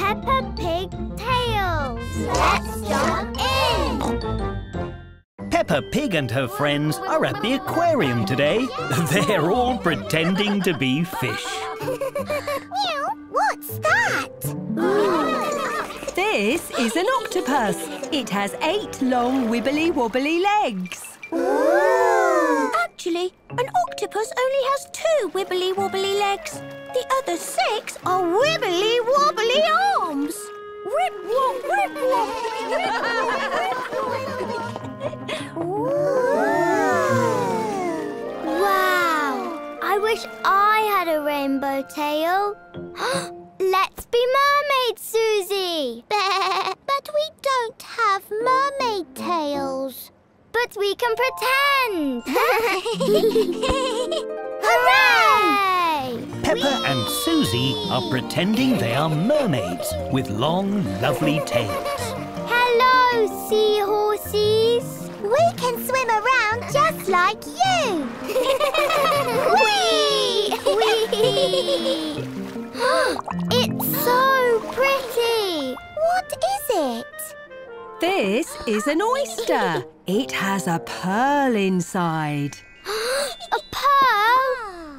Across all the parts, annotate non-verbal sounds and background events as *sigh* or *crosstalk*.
Peppa Pig Tales. Let's jump in. Peppa Pig and her friends are at the aquarium today. *laughs* They're all pretending to be fish. What's that? This is an octopus. It has eight long wibbly wobbly legs. Actually, an octopus only has two wibbly wobbly legs. The other six are wibbly wobbly arms. Rip wop, rip Wow! I wish I had a rainbow tail. *gasps* Let's be mermaids, Susie. *laughs* but we don't have mermaid tails. But we can pretend. *laughs* *laughs* Hooray! Peppa and Susie are pretending they are mermaids with long, lovely tails. Hello, seahorses. We can swim around just like you. *laughs* Whee! Whee! *gasps* it's so pretty. What is it? This is an oyster. It has a pearl inside. *gasps* A pearl?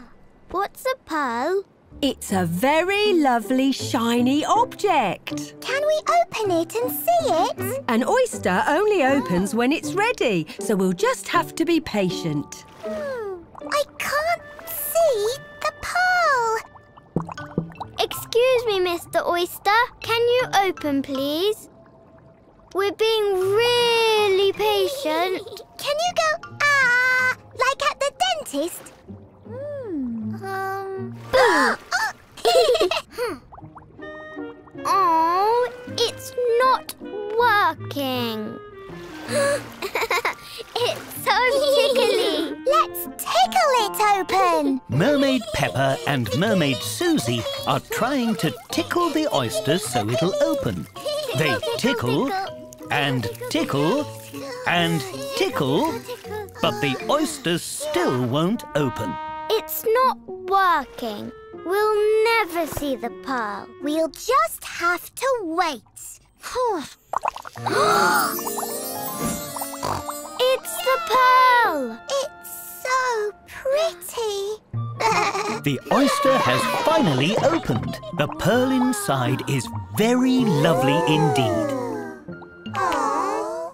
What's a pearl? It's a very lovely shiny object. Can we open it and see it? An oyster only opens when it's ready, so we'll just have to be patient. Hmm, I can't see the pearl. Excuse me, Mr. Oyster. Can you open, please? We're being really patient. Can you go, ah, like at the dentist? Um. *laughs* oh, it's not working. *laughs* it's so tickly. *laughs* Let's tickle it open. Mermaid Peppa and Mermaid Susie are trying to tickle the oyster so it'll open. They tickle and tickle and tickle, but the oyster still won't open. It's not working. We'll never see the pearl. We'll just have to wait. *gasps* it's the pearl. It's so pretty. *laughs* The oyster has finally opened. The pearl inside is very lovely indeed.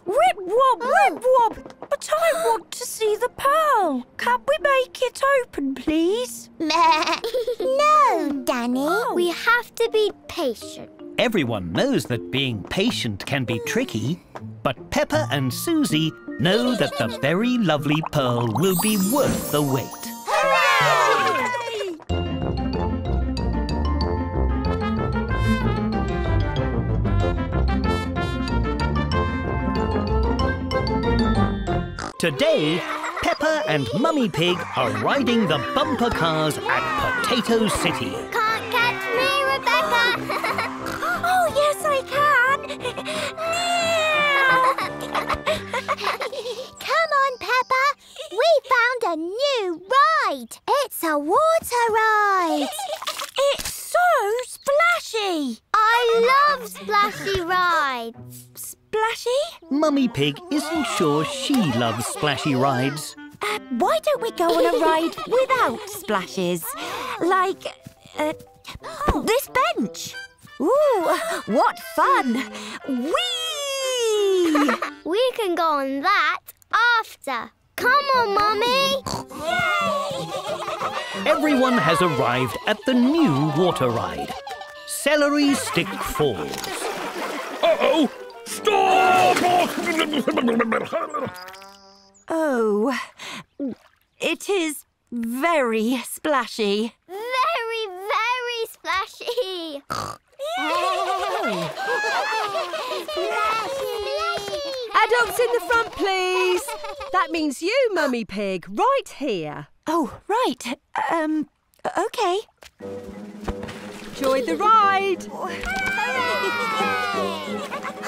Rip wob, rip wob! But I want to see the pearl. Can we make it open, please? *laughs* no, Danny. Oh. We have to be patient. Everyone knows that being patient can be tricky, but Peppa and Susie know that the very lovely pearl will be worth the wait. Today, Peppa and Mummy Pig are riding the bumper cars at Potato City. Can't catch me, Rebecca. *laughs* oh, yes, I can. *laughs* Come on, Peppa. We found a new ride. It's a water ride. *laughs* it's so splashy. I love splashy rides. Splashy? Mummy Pig isn't sure she loves splashy rides. Uh, why don't we go on a ride without splashes? Like, uh, this bench. Ooh, what fun! Whee! *laughs* we can go on that after. Come on, Mummy! Everyone has arrived at the new water ride. Celery Stick Falls. Uh-oh! Stop! Oh, it is very splashy. Very, very splashy. Adults in the front, please. That means you, Mummy Pig, right here. Oh, right. Um, okay. Enjoy the ride.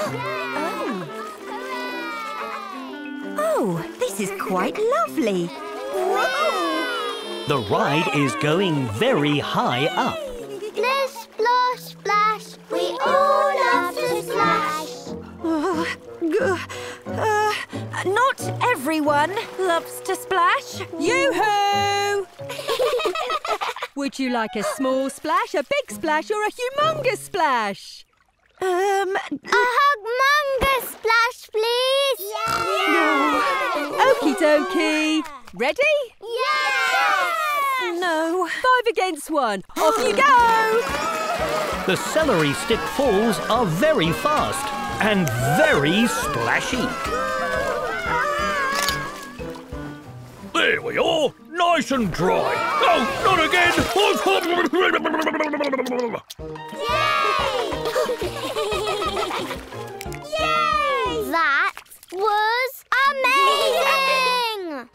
Oh. oh. this is quite lovely. Whoa! The ride is going very high up. Splish, splash, splash, we all love to splash. Uh, uh, not everyone loves to splash. Yoo-hoo! *laughs* Would you like a small splash, a big splash or a humongous splash? Um, A humongous splash, please! Okie dokie. Ready? Yes! No. Five against one. Off you go! The celery stick falls are very fast and very splashy. There we are. Nice and dry. Oh, not again. Yay! Was amazing!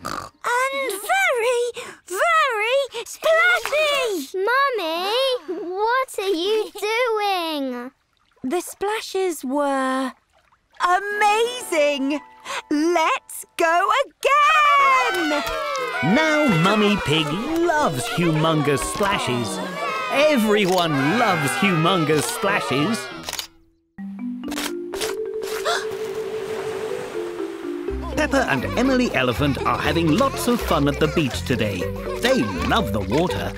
and very, very splashy. Mummy, what are you *laughs* doing? The splashes were amazing. Let's go again. Now Mummy Pig loves humongous splashes. Everyone loves humongous splashes. Peppa and Emily Elephant are having lots of fun at the beach today. They love the water.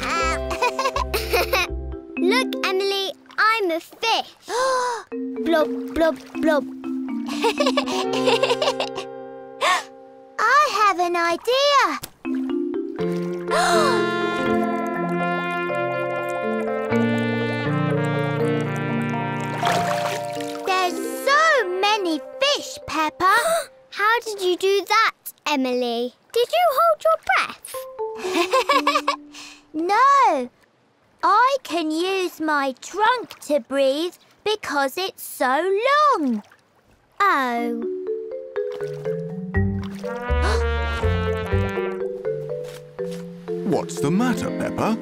Look, Emily, I'm a fish. blob, blob, blob. I have an idea. There's so many fish, Peppa. How did you do that, Emily? Did you hold your breath? *laughs* no. I can use my trunk to breathe because it's so long. Oh. *gasps* What's the matter, Peppa?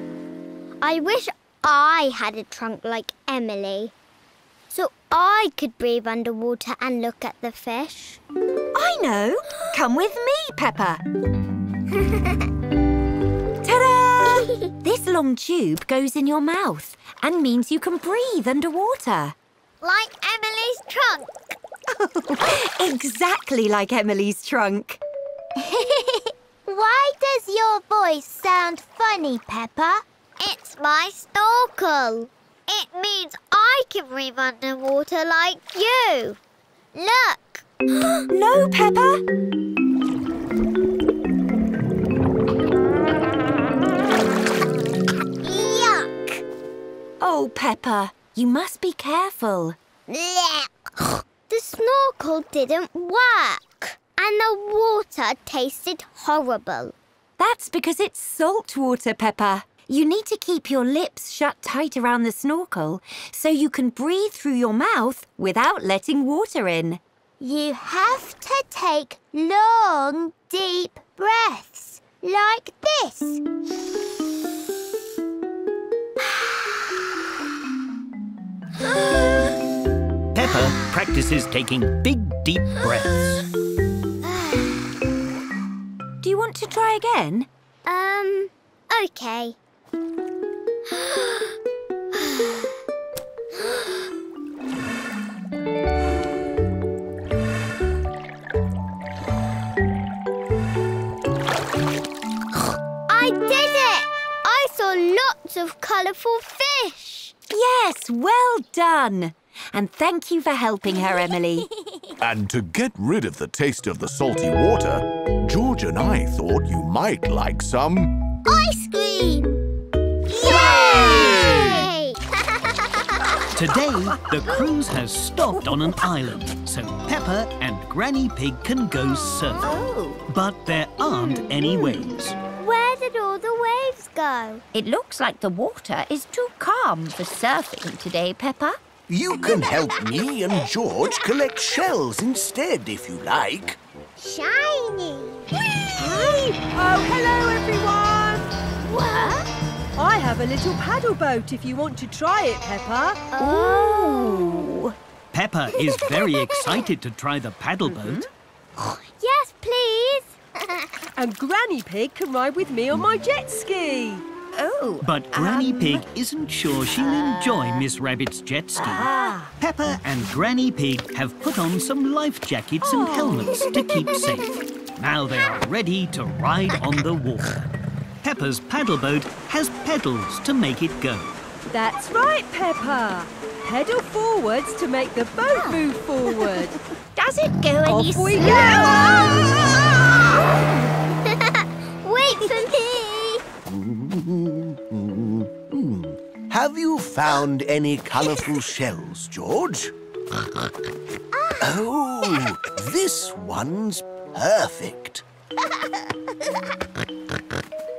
I wish I had a trunk like Emily. So I could breathe underwater and look at the fish. I know. Come with me, Peppa. *laughs* Ta-da! *laughs* this long tube goes in your mouth and means you can breathe underwater. Like Emily's trunk. *laughs* Exactly like Emily's trunk. Why does your voice sound funny, Peppa? It's my snorkel. It means I can breathe underwater like you. Look. *gasps* no, Peppa. Yuck. Oh, Peppa, you must be careful. The snorkel didn't work. And the water tasted horrible. That's because it's salt water, Peppa. You need to keep your lips shut tight around the snorkel so you can breathe through your mouth without letting water in. You have to take long, deep breaths like this. Peppa practices taking big, deep breaths. Do you want to try again? Um, okay. I did it! I saw lots of colourful fish. Yes, well done. And thank you for helping her, Emily. *laughs* And to get rid of the taste of the salty water, George and I thought you might like some... Ice cream! Yay! *laughs* Today, the cruise has stopped on an island, so Peppa and Granny Pig can go surfing. Oh. But there aren't any waves. Where did all the waves go? It looks like the water is too calm for surfing today, Peppa. You can help me and George collect shells instead, if you like. Shiny. Oh, hello, everyone. What? I have a little paddle boat if you want to try it, Peppa. Oh. Peppa is very excited to try the paddle mm-hmm. boat. Yes, please. *laughs* And Granny Pig can ride with me on my jet ski. Oh, But Granny um, Pig isn't sure she'll uh, enjoy Miss Rabbit's jet ski. Ah. Peppa and Granny Pig have put on some life jackets and oh. helmets to keep safe. Now they are ready to ride on the water. Peppa's paddle boat has pedals to make it go. That's right, Peppa. Pedal forwards to make the boat ah. move forward. *laughs* Does it go any Off we slower? *laughs* Wait for me! Have you found any colourful shells, George? Ah. Oh, this one's perfect. *laughs*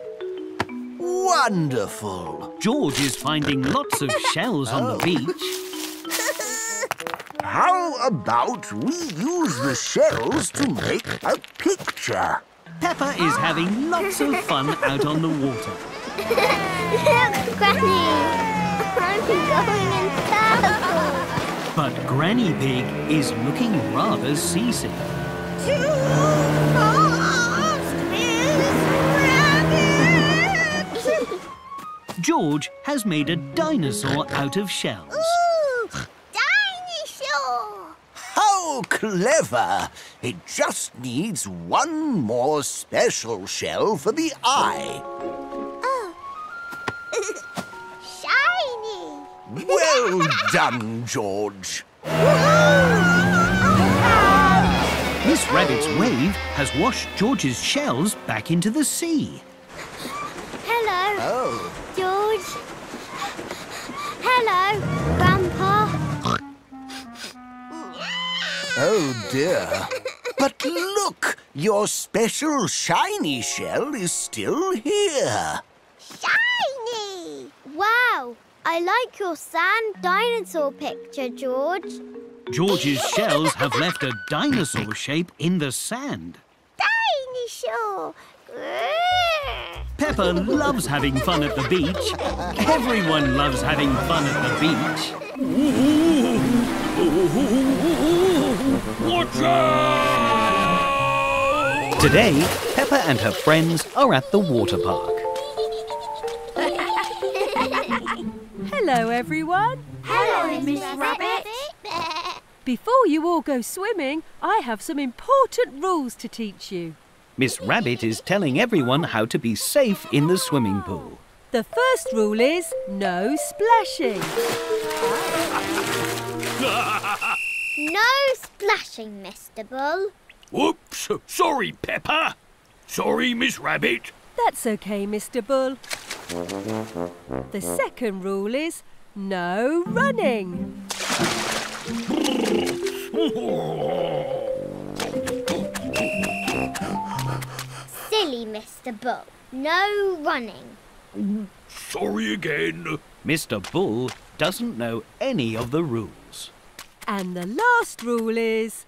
Wonderful. George is finding lots of shells on the oh. beach. *laughs* How about we use the shells to make a picture? Peppa is having lots of fun out on the water. Look, *laughs* Granny! I'm going in circles. But Granny Pig is looking rather seasick. George has made a dinosaur out of shells. Ooh! Dinosaur! How clever! It just needs one more special shell for the eye. Oh. *laughs* Shiny! Well *laughs* done, George. Miss Rabbit's wave has washed George's shells back into the sea. Hello, Oh, George. Hello, Grandpa. oh dear. But look, your special shiny shell is still here. Shiny! Wow, I like your sand dinosaur picture, George. George's shells have left a dinosaur shape in the sand. Dinosaur! Peppa loves having fun at the beach. Everyone loves having fun at the beach. Watch out! Today, Peppa and her friends are at the water park. Hello, everyone. Hello, Miss Rabbit. Before you all go swimming, I have some important rules to teach you. Miss Rabbit is telling everyone how to be safe in the swimming pool. The first rule is no splashing. No splashing, Mr. Bull. Whoops! Sorry, Peppa. Sorry, Miss Rabbit. That's okay, Mr. Bull. The second rule is no running. *laughs* Silly Mr. Bull. No running. Sorry again. Mr. Bull doesn't know any of the rules. And the last rule is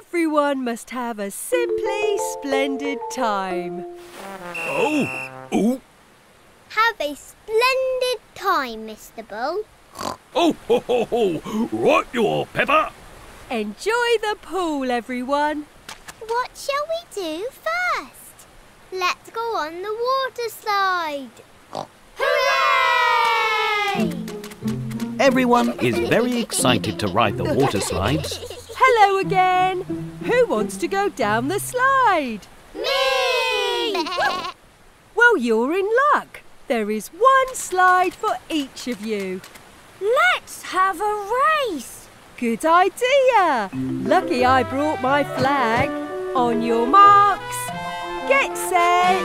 everyone must have a simply splendid time. Oh, oh, Have a splendid time, Mr. Bull. oh, ho, ho, ho. Right you are, Peppa. Enjoy the pool, everyone. What shall we do first? Let's go on the water slide. Hooray! Everyone is very excited to ride the water slides. Hello again. Who wants to go down the slide? Me! *laughs* Well, you're in luck. There is one slide for each of you. Let's have a race. Good idea. Lucky I brought my flag. On your marks, get set,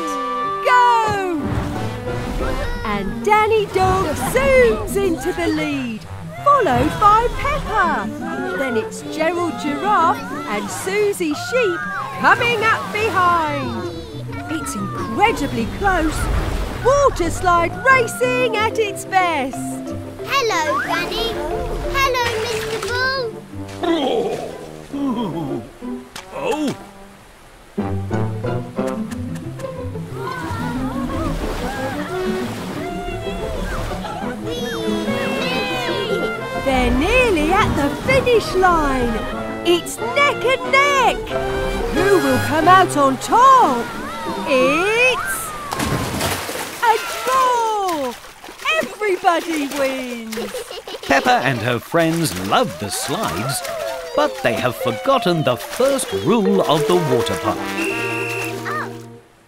go! And Danny Dog zooms into the lead, followed by Peppa. Then it's Gerald Giraffe and Susie Sheep coming up behind. It's incredibly close. Water slide racing at its best. Hello, Granny. Hello, Mr. Bull. *laughs* Oh, They're nearly at the finish line. It's neck and neck. Who will come out on top? It's a draw. Everybody wins. *laughs* Peppa and her friends love the slides, but they have forgotten the first rule of the water park.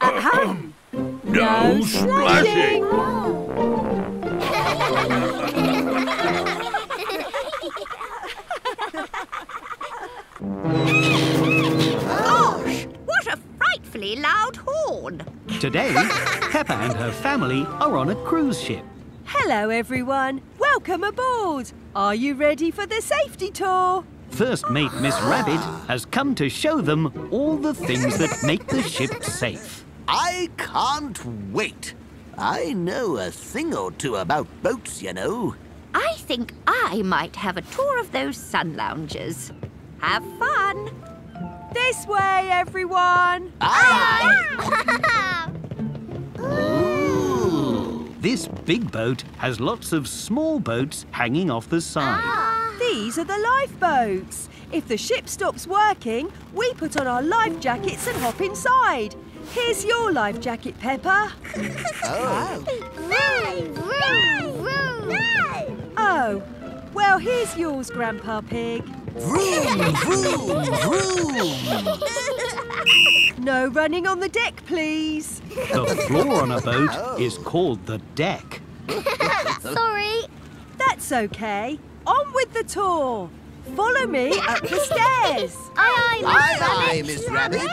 Uh-huh. *clears throat* No splashing. Gosh, Peppa and her family are on a cruise ship. Hello, everyone. Welcome aboard. Are you ready for the safety tour? First mate Miss *gasps* Rabbit has come to show them all the things that make the ship safe. I can't wait. I know a thing or two about boats, you know. I think I might have a tour of those sun loungers. Have fun. This way, everyone. *laughs* This big boat has lots of small boats hanging off the side. Ah, these are the lifeboats. If the ship stops working, we put on our life jackets and hop inside. Here's your life jacket, Peppa. *laughs* Oh. oh, well, here's yours, Grandpa Pig. Vroom, vroom, vroom. No running on the deck, please. The floor on a boat is called the deck. *laughs* Sorry. That's okay. On with the tour. Follow me up the stairs. Aye, aye, Miss Aye, aye, Miss Rabbit.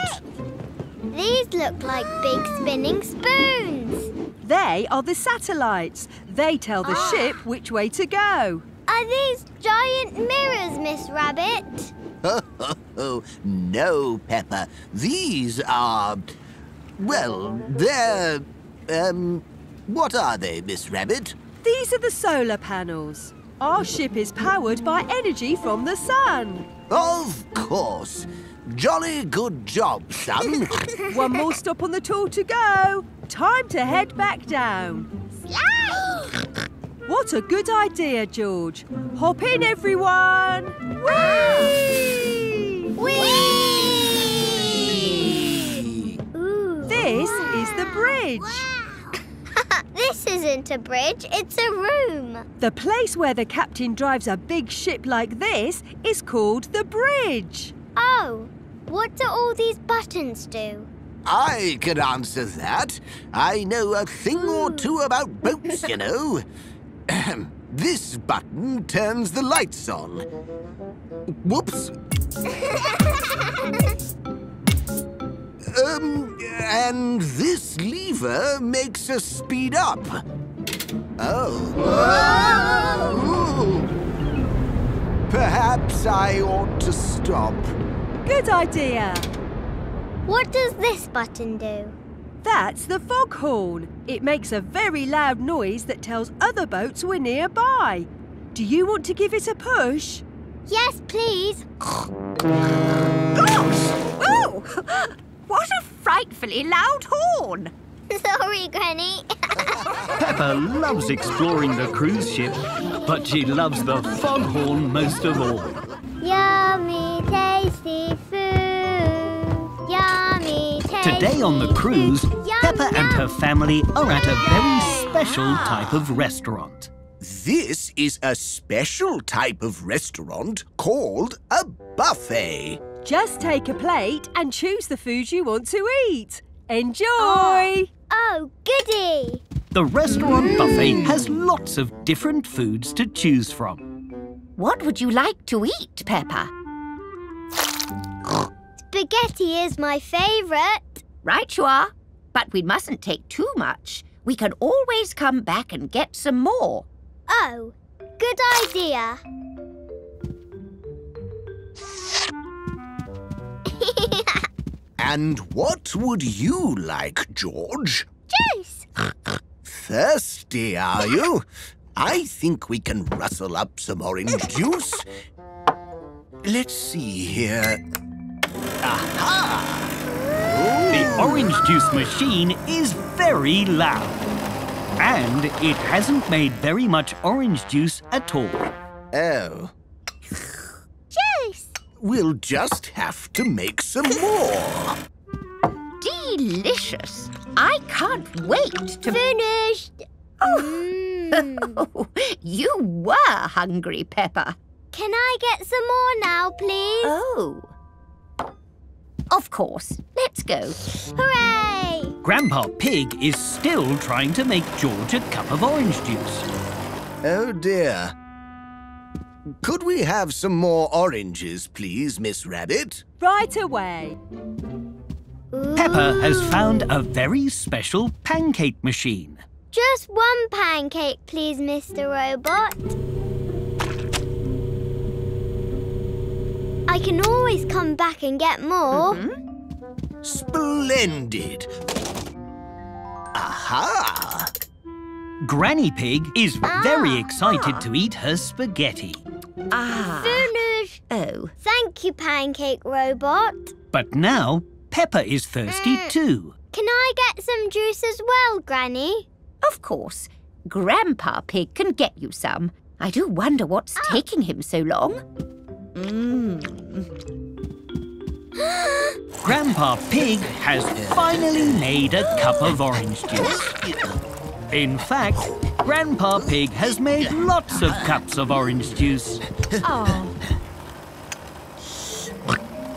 These look like big spinning spoons. They are the satellites. They tell the ah. ship which way to go. Are these giant mirrors, Miss Rabbit? Oh, *laughs* no, Peppa. These are. Well, they're. Um. What are they, Miss Rabbit? These are the solar panels. Our ship is powered by energy from the sun. Of course. Jolly good job, son. *laughs* One more stop on the tour to go. Time to head back down. What a good idea, George. Hop in, everyone. Whee! Ooh. This is the bridge. *laughs* This isn't a bridge, it's a room. The place where the captain drives a big ship like this is called the bridge. Oh, what do all these buttons do? I can answer that. I know a thing or hmm. two about boats, you know. *laughs* Ahem. *clears throat* this button turns the lights on. Whoops. *laughs* Um, and this lever makes us speed up. Oh. Ooh. Perhaps I ought to stop. Good idea. What does this button do? That's the foghorn. It makes a very loud noise that tells other boats we're nearby. Do you want to give it a push? Yes, please. Gosh! Oh! *gasps* What a frightfully loud horn! *laughs* Sorry, Granny. *laughs* Peppa loves exploring the cruise ship, but she loves the foghorn most of all. Yummy, tasty food. Yummy, tasty Today on the cruise, food. Yum, Peppa and her family are at a very special type of restaurant. This is a special type of restaurant called a buffet. Just take a plate and choose the food you want to eat. Enjoy! Oh, oh goody. The restaurant buffet has lots of different foods to choose from. What would you like to eat, Peppa? Spaghetti is my favourite. Right you are. But we mustn't take too much. We can always come back and get some more. Oh, good idea. *laughs* And what would you like, George? Juice. Thirsty, are you? I think we can rustle up some orange *laughs* juice. Let's see here. Aha! The orange juice machine is very loud. And it hasn't made very much orange juice at all. Oh, Juice. we'll just have to make some more. Delicious. I can't wait to... Finished. Mm. *laughs* you were hungry, Peppa. Can I get some more now, please? Oh. Of course. Let's go. Hooray! Grandpa Pig is still trying to make George a cup of orange juice. Oh dear. Could we have some more oranges, please, Miss Rabbit? Right away. Peppa has found a very special pancake machine. Just one pancake, please, Mr. Robot. I can always come back and get more. Mm-hmm. Splendid. Aha! Granny Pig is ah. very excited to eat her spaghetti. Ah. Finish. Oh. Thank you, Pancake Robot. But now Peppa is thirsty mm. too. Can I get some juice as well, Granny? Of course. Grandpa Pig can get you some. I do wonder what's ah. taking him so long. Mm. Grandpa Pig has finally made a cup of orange juice. In fact, Grandpa Pig has made lots of cups of orange juice. Oh,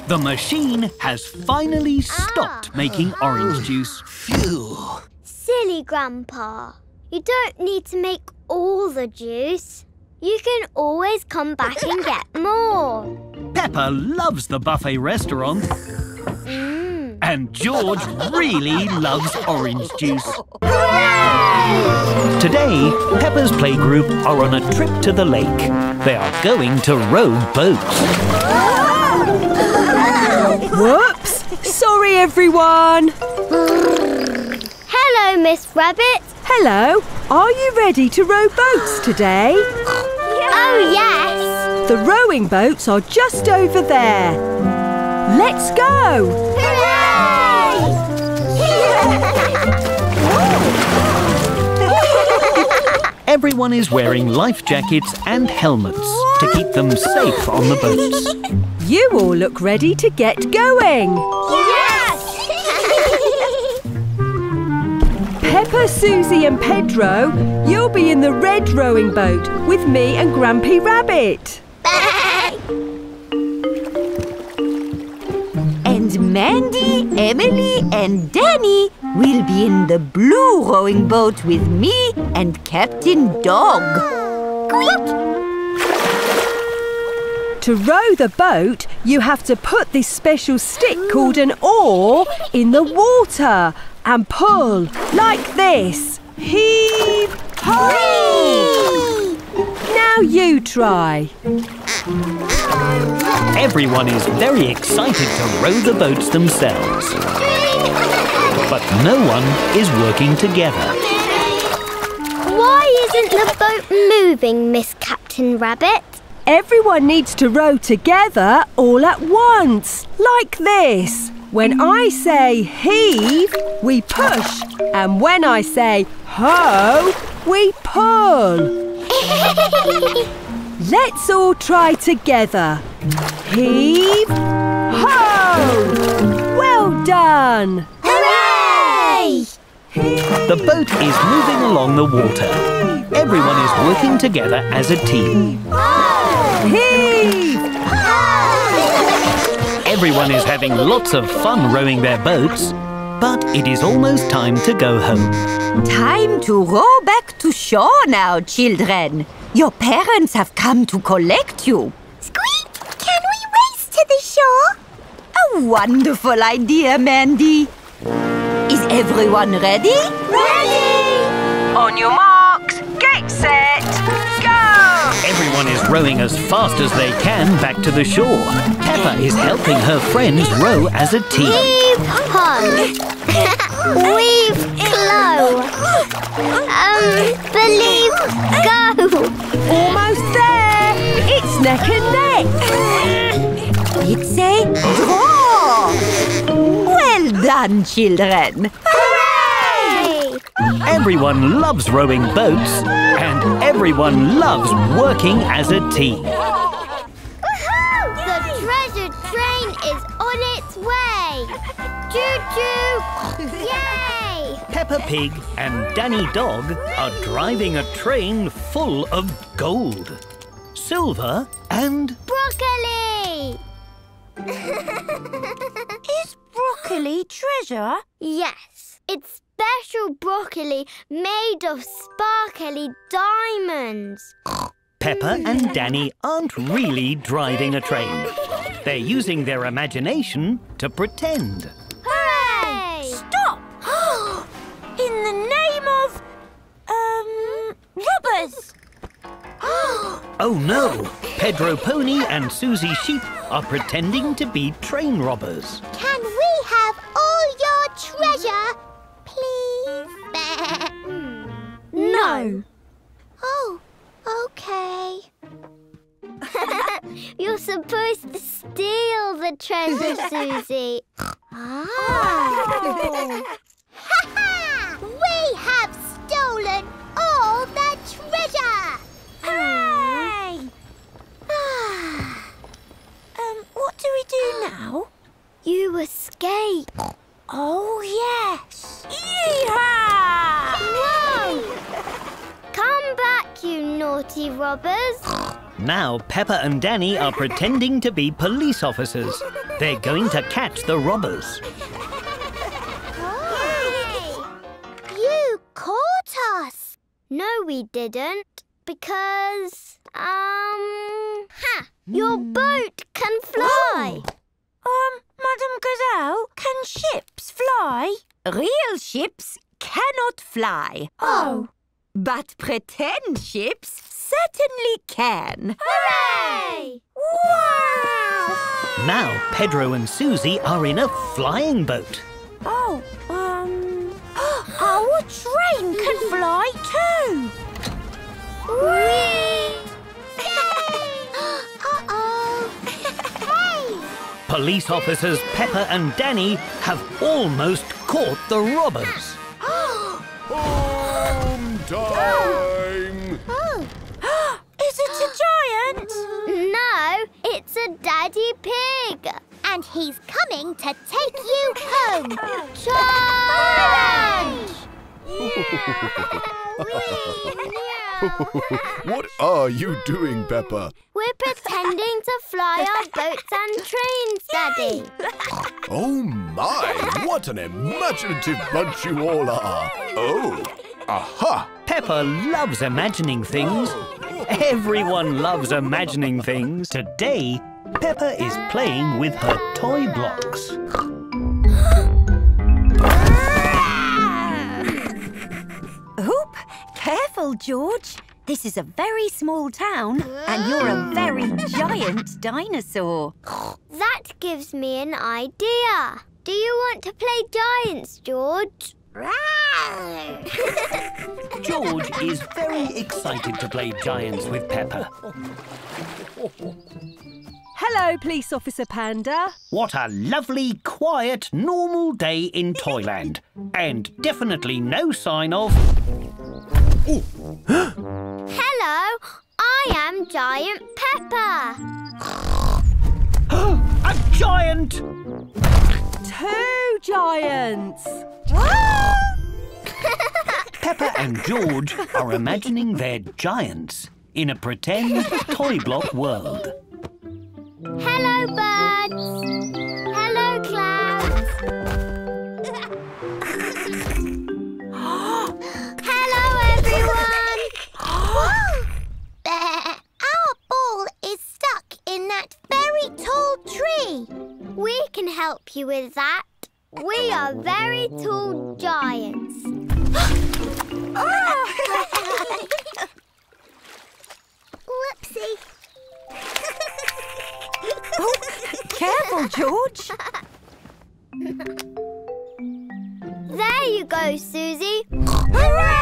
The machine has finally stopped ah. making orange juice. Phew. Silly Grandpa. You don't need to make all the juice. You can always come back and get more. Peppa loves the buffet restaurant. Mm. And George really loves orange juice. Today, Peppa's playgroup are on a trip to the lake. They are going to row boats. whoops. Sorry, everyone. Hello, Miss Rabbit. Hello. Are you ready to row boats today? Oh, yes. The rowing boats are just over there. Let's go. Everyone is wearing life jackets and helmets to keep them safe on the boats. You all look ready to get going. Yes! Peppa, Susie and Pedro, you'll be in the red rowing boat with me and Grampy Rabbit. And Mandy, Emily, and Danny will be in the blue rowing boat with me and Captain Dog. To row the boat, you have to put this special stick called an oar in the water and pull like this. Heave ho! Now you try. Everyone is very excited to row the boats themselves. But no one is working together. Why isn't the boat moving, Miss Captain Rabbit? Everyone needs to row together all at once, like this. When I say heave, we push, and when I say ho, we pull. *laughs* Let's all try together. Heave, ho! Well done! Hooray! The boat is moving along the water. Everyone is working together as a team. Heave! Everyone is having lots of fun rowing their boats. But it is almost time to go home. Time to row back to shore now, children. Your parents have come to collect you. Squeak! Can we race to the shore? A wonderful idea, Mandy. Is everyone ready? Ready! On your marks, get set, go! Everyone is rowing as fast as they can back to the shore. Peppa is helping her friends row as a team. Heave hon. Weave *laughs* clo. Um, believe go. Almost there! It's neck and neck! It's a draw. Well done, children. Hooray! Everyone loves rowing boats, and everyone loves working as a team. The treasure train is on its way. Choo choo! Yay! Peppa Pig and Danny Dog are driving a train full of gold, silver, and Broccoli! Is broccoli treasure? Yes, it's special broccoli made of sparkly diamonds. Peppa and Danny aren't really driving a train. *laughs* They're using their imagination to pretend. Hooray! Stop! *gasps* In the name of. um. robbers! *gasps* Oh no! Pedro Pony and Susie Sheep are pretending to be train robbers. Can we have all your treasure, please? No. Oh, okay. *laughs* You're supposed to steal the treasure, *laughs* Susie. Ah. *laughs* we have stolen all the treasure! Hooray! *sighs* um, what do we do now? *gasps* You escape. Oh, yes. Yeehaw! Whoa! Come back, you naughty robbers. Now Peppa and Danny are pretending to be police officers. They're going to catch the robbers. You caught us. No, we didn't. Because, um, ha! Your boat can fly. Um, Madame Gazelle, can ships fly? Real ships cannot fly. Oh. But pretend ships certainly can. Hooray! Wow! Now Pedro and Susie are in a flying boat. Oh, um... *gasps* Our train can fly too! Whee! Police officers Peppa and Danny have almost caught the robbers. Home time! Oh. *gasps* Is it a giant? No, it's a daddy pig. And he's coming to take you home. *laughs* Challenge! *laughs* what are you doing, Peppa? We're pretending to fly our boats and trains, Daddy. *laughs* Oh my, what an imaginative bunch you all are! Oh, aha! Peppa loves imagining things. Everyone loves imagining things. Today, Peppa is playing with her toy blocks. Careful, George. This is a very small town, and you're a very giant dinosaur. That gives me an idea. Do you want to play giants, George? *laughs* George is very excited to play giants with Peppa. Hello, Police Officer Panda. What a lovely, quiet, normal day in Toyland. And definitely no sign of... Hello, I am Giant Peppa. *gasps* A giant! Two giants. *laughs* Peppa and George are imagining they're giants in a pretend toy block world. Hello, birds. Our ball is stuck in that very tall tree. We can help you with that. We are very tall giants. *laughs* Whoopsie. oh, Careful, George. There you go, Susie. Hooray!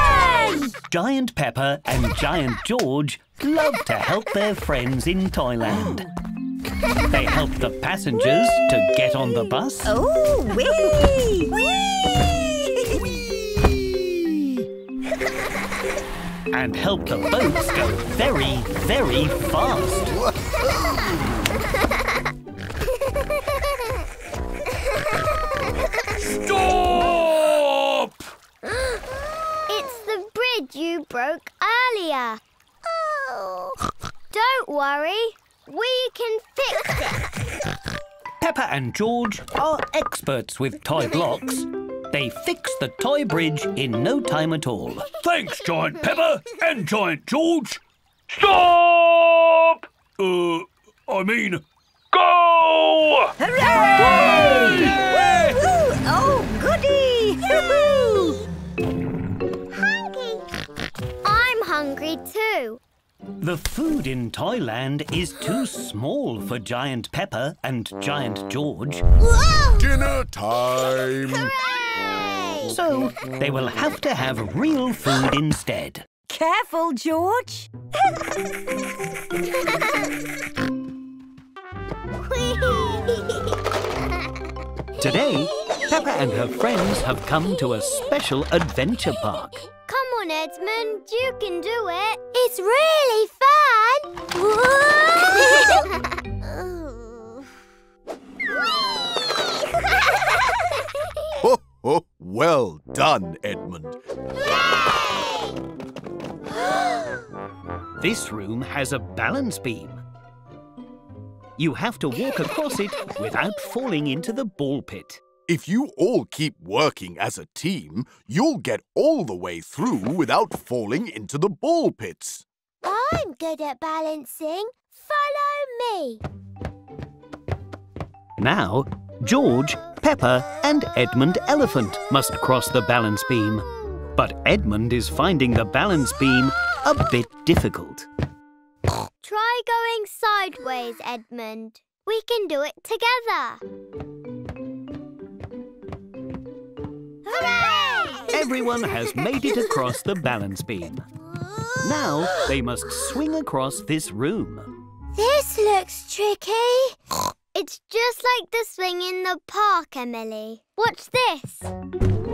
Giant Peppa and Giant George love to help their friends in Toyland. They help the passengers to get on the bus Oh, wee! and help the boats go very, very fast. *laughs* Stop! It's the bridge you broke earlier. Oh. Don't worry. We can fix it. Peppa and George are experts with toy blocks. They fix the toy bridge in no time at all. Thanks, Giant Peppa and Giant George. Stop! Uh, I mean, go! Hooray! Woohoo! Oh, goody! The food in Toyland is too small for Giant Peppa and Giant George, Dinner time. Hooray! so they will have to have real food instead. Careful, George. *laughs* *laughs* Today, Peppa and her friends have come to a special adventure park. Come on, Edmund. You can do it. It's really fun. Ho, ho, well done, Edmund. *gasps* This room has a balance beam. You have to walk across it without falling into the ball pit. If you all keep working as a team, you'll get all the way through without falling into the ball pits. I'm good at balancing. Follow me. Now, George, Peppa, and Edmund Elephant must cross the balance beam. But Edmund is finding the balance beam a bit difficult. Try going sideways, Edmund. We can do it together. Hooray! Everyone has made it across the balance beam. Now they must swing across this room. This looks tricky. It's just like the swing in the park, Emily. Watch this.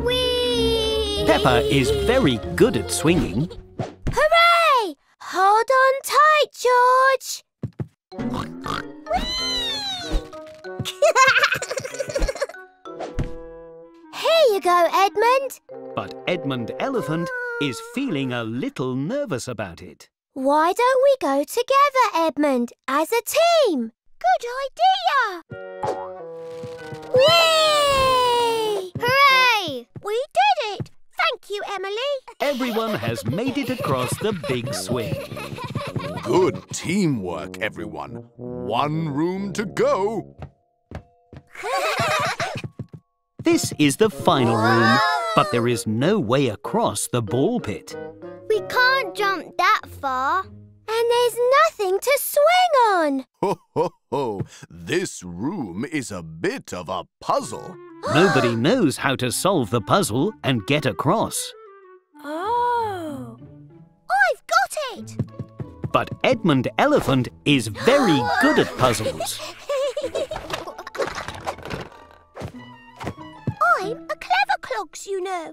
Whee! Peppa is very good at swinging. Hooray! Hold on tight, George. *laughs* Here you go, Edmund. But Edmund Elephant is feeling a little nervous about it. Why don't we go together, Edmund, as a team? Good idea! Whee! Hooray! We did it! Thank you, Emily. Everyone has made it across the big swing. Good teamwork, everyone. One room to go. *laughs* This is the final room, but there is no way across the ball pit. We can't jump that far. And there's nothing to swing on. Ho, ho, ho. This room is a bit of a puzzle. Nobody knows how to solve the puzzle and get across. Oh. I've got it. But Edmund Elephant is very good at puzzles. I'm a clever clogs, you know.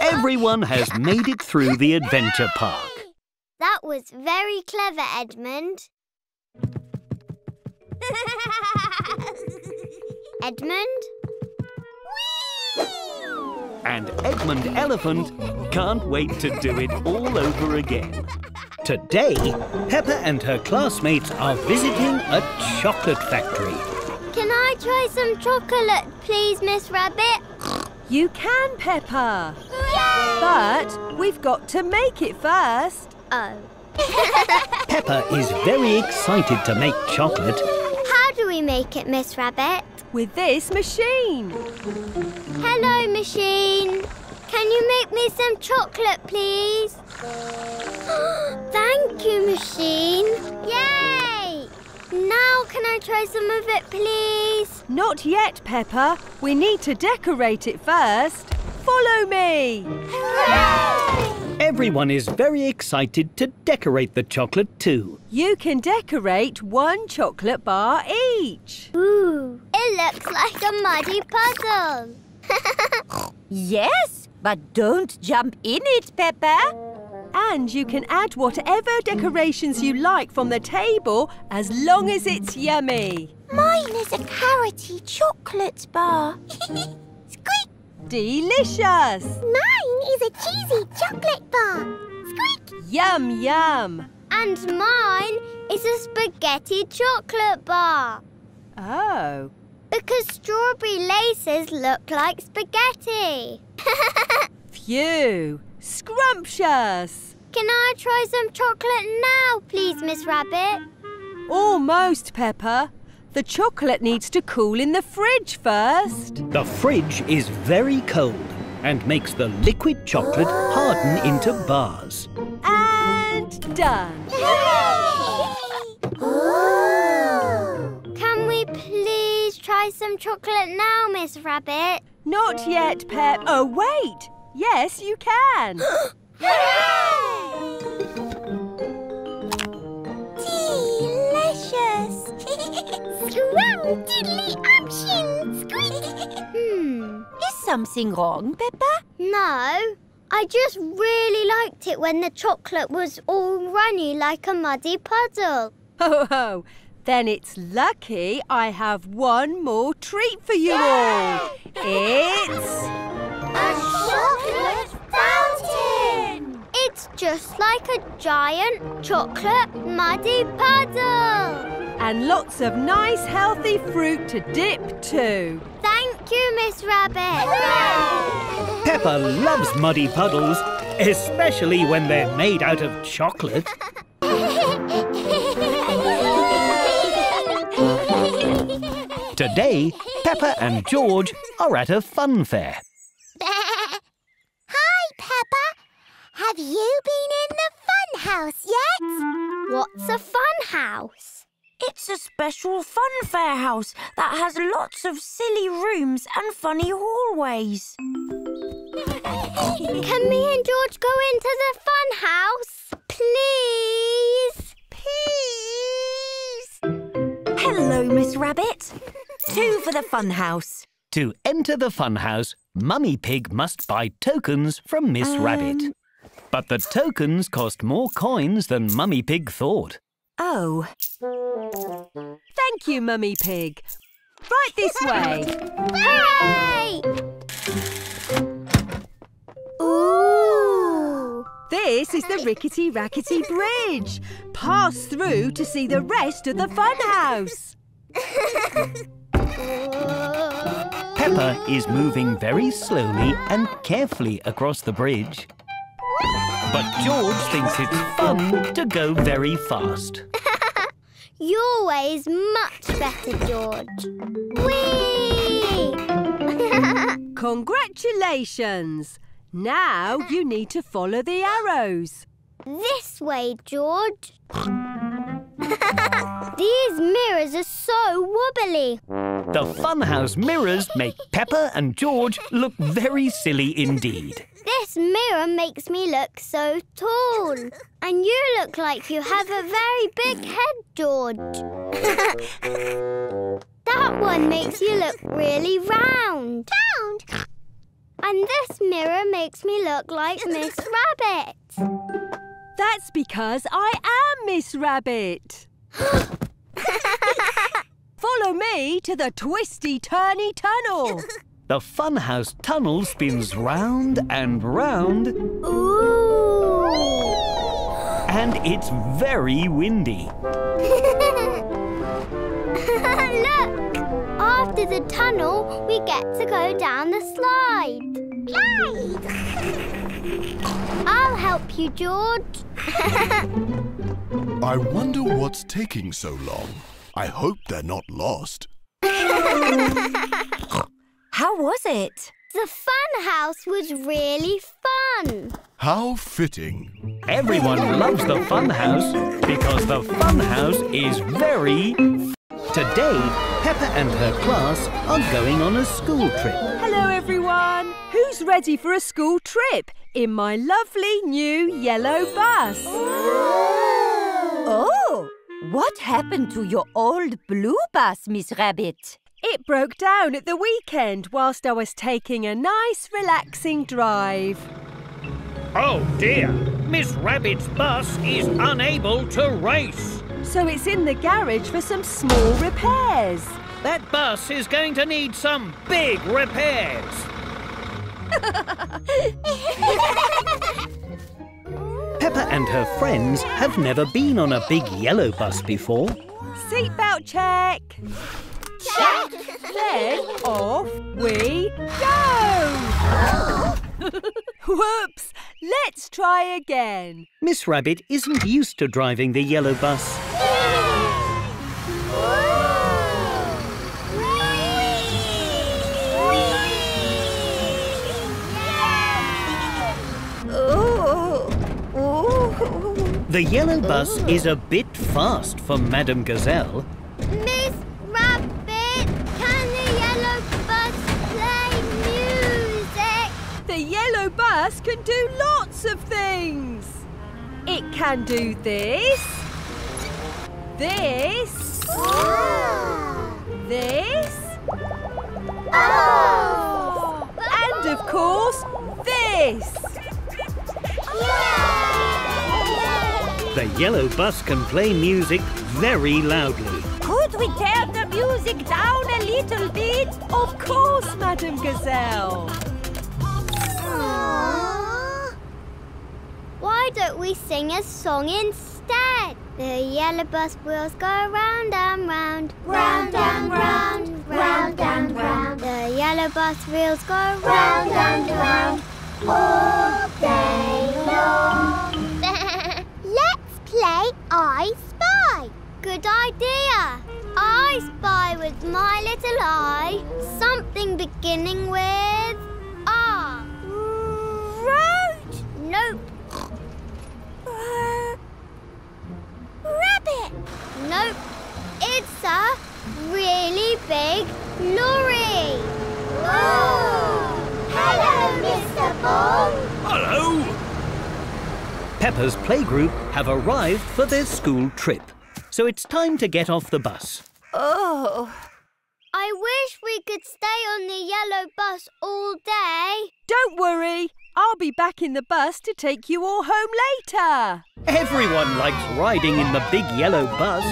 Everyone has made it through the adventure park. That was very clever, Edmund. *laughs* Edmund? And Edmund Elephant can't wait to do it all over again. Today, Peppa and her classmates are visiting a chocolate factory. Can I try some chocolate, please, Miss Rabbit? You can, Peppa. Hooray! But we've got to make it first. Oh. Peppa is very excited to make chocolate. How do we make it, Miss Rabbit? With this machine. Hello, machine. Can you make me some chocolate, please? *gasps* Thank you, machine. Yay! Now can I try some of it, please? Not yet, Peppa. We need to decorate it first. Follow me. Hooray! Everyone is very excited to decorate the chocolate too. You can decorate one chocolate bar each. Ooh, it looks like a muddy puzzle. *laughs* Yes, but don't jump in it, Peppa. And you can add whatever decorations you like from the table as long as it's yummy. Mine is a carroty chocolate bar. *laughs* Delicious! Mine is a cheesy chocolate bar. Squeak! Yum, yum. And And mine is a spaghetti chocolate bar. Oh. Because strawberry laces look like spaghetti. *laughs* Phew. Scrumptious. Can I try some chocolate now, please, Miss Rabbit? Almost, Peppa. The chocolate needs to cool in the fridge first. The fridge is very cold and makes the liquid chocolate harden into bars. And done. Can we please try some chocolate now, Miss Rabbit? Not yet, Pep. Oh, wait. Yes, you can. *gasps* Delicious! *laughs* Scrum diddly options! hmm. Is something wrong, Peppa? No. I just really liked it when the chocolate was all runny like a muddy puddle. Ho ho. Then it's lucky I have one more treat for you all. It's A chocolate fountain! It's just like a giant chocolate muddy puddle. and lots of nice healthy fruit to dip too. Thank you, Miss Rabbit. Peppa loves muddy puddles, especially when they're made out of chocolate. *laughs* Today, Peppa and George are at a fun fair. Hi, Peppa. Have you been in the fun house yet? What's a fun house? It's a special fun fair house that has lots of silly rooms and funny hallways. *laughs* Can me and George go into the fun house? Please? Please? Hello, Miss Rabbit. Two for the fun house. To enter the funhouse, Mummy Pig must buy tokens from Miss Rabbit. Um, But the tokens cost more coins than Mummy Pig thought. Oh, Thank you, Mummy Pig. Right this way. Hooray! Ooh! This is the Rickety Rackety Bridge. Pass through to see the rest of the fun house. Peppa is moving very slowly and carefully across the bridge. But George thinks it's fun to go very fast. *laughs* Your way is much better, George. Whee! *laughs* Congratulations. Now you need to follow the arrows. this way, George. These mirrors are so wobbly. The funhouse mirrors make Peppa and George look very silly indeed. This mirror makes me look so tall. And you look like you have a very big head, George. *laughs* that one makes you look really round. Round? And this mirror makes me look like Miss *laughs* Rabbit. That's because I am Miss Rabbit. *gasps* *laughs* *laughs* Follow me to the twisty turny tunnel. The funhouse tunnel spins round and round, Ooh! and it's very windy. *laughs* Look! After the tunnel, we get to go down the slide. Slide! *laughs* I'll help you, George. *laughs* I wonder what's taking so long. I hope they're not lost. *laughs* how was it? The fun house was really fun. How fitting. Everyone loves the fun house because the fun house is very. Today, Peppa and her class are going on a school trip. Hello, everyone. Who's ready for a school trip in my lovely new yellow bus? Oh, what happened to your old blue bus, Miss Rabbit? It broke down at the weekend whilst I was taking a nice, relaxing drive. Oh dear, Miss Rabbit's bus is unable to race. So it's in the garage for some small repairs. That bus is going to need some big repairs. *laughs* Peppa and her friends have never been on a big yellow bus before. Seatbelt check. Check. Then off we go. *laughs* Whoops! Let's try again. Miss Rabbit isn't used to driving the yellow bus. The yellow bus is a bit fast for Madame Gazelle. Miss Rabbit, can the yellow bus play music? The yellow bus can do lots of things. It can do this, this, this, Oh! and of course, this. The yellow bus can play music very loudly. Could we turn the music down a little bit? Of course, Madame Gazelle. Aww. Why don't we sing a song instead? The yellow bus wheels go round and round. Round and round, round and round. The yellow bus wheels go round and round. All day long. *laughs* Let's play I Spy. Good idea. I spy with my little eye something beginning with. Road. Nope. Uh, rabbit. Nope. It's a really big lorry. Oh. Hello, Mr. Ball. Hello! Peppa's playgroup have arrived for their school trip. So it's time to get off the bus. Oh. I wish we could stay on the yellow bus all day. Don't worry. I'll be back in the bus to take you all home later. Everyone likes riding in the big yellow bus.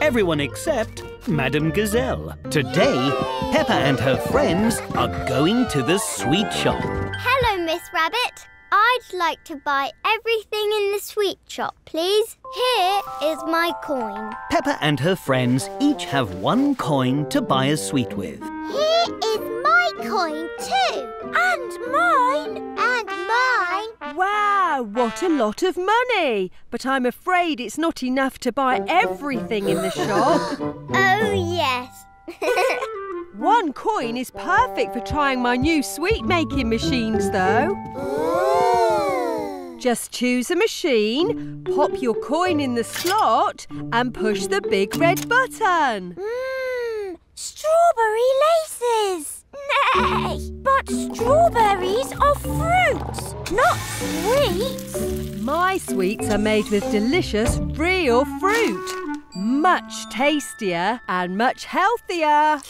Everyone except Madame Gazelle. Today, Peppa and her friends are going to the sweet shop. Hello, Miss Rabbit. I'd like to buy everything in the sweet shop, please. Here is my coin. Peppa and her friends each have one coin to buy a sweet with. Here is my coin too. And mine. And mine. Wow, what a lot of money. But I'm afraid it's not enough to buy everything in the shop. *laughs* Oh, yes. *laughs* One coin is perfect for trying my new sweet making machines, though. Just choose a machine, pop your coin in the slot, and push the big red button. Mmm, strawberry laces. Nay, but strawberries are fruits, not sweets. My sweets are made with delicious real fruit. Much tastier and much healthier.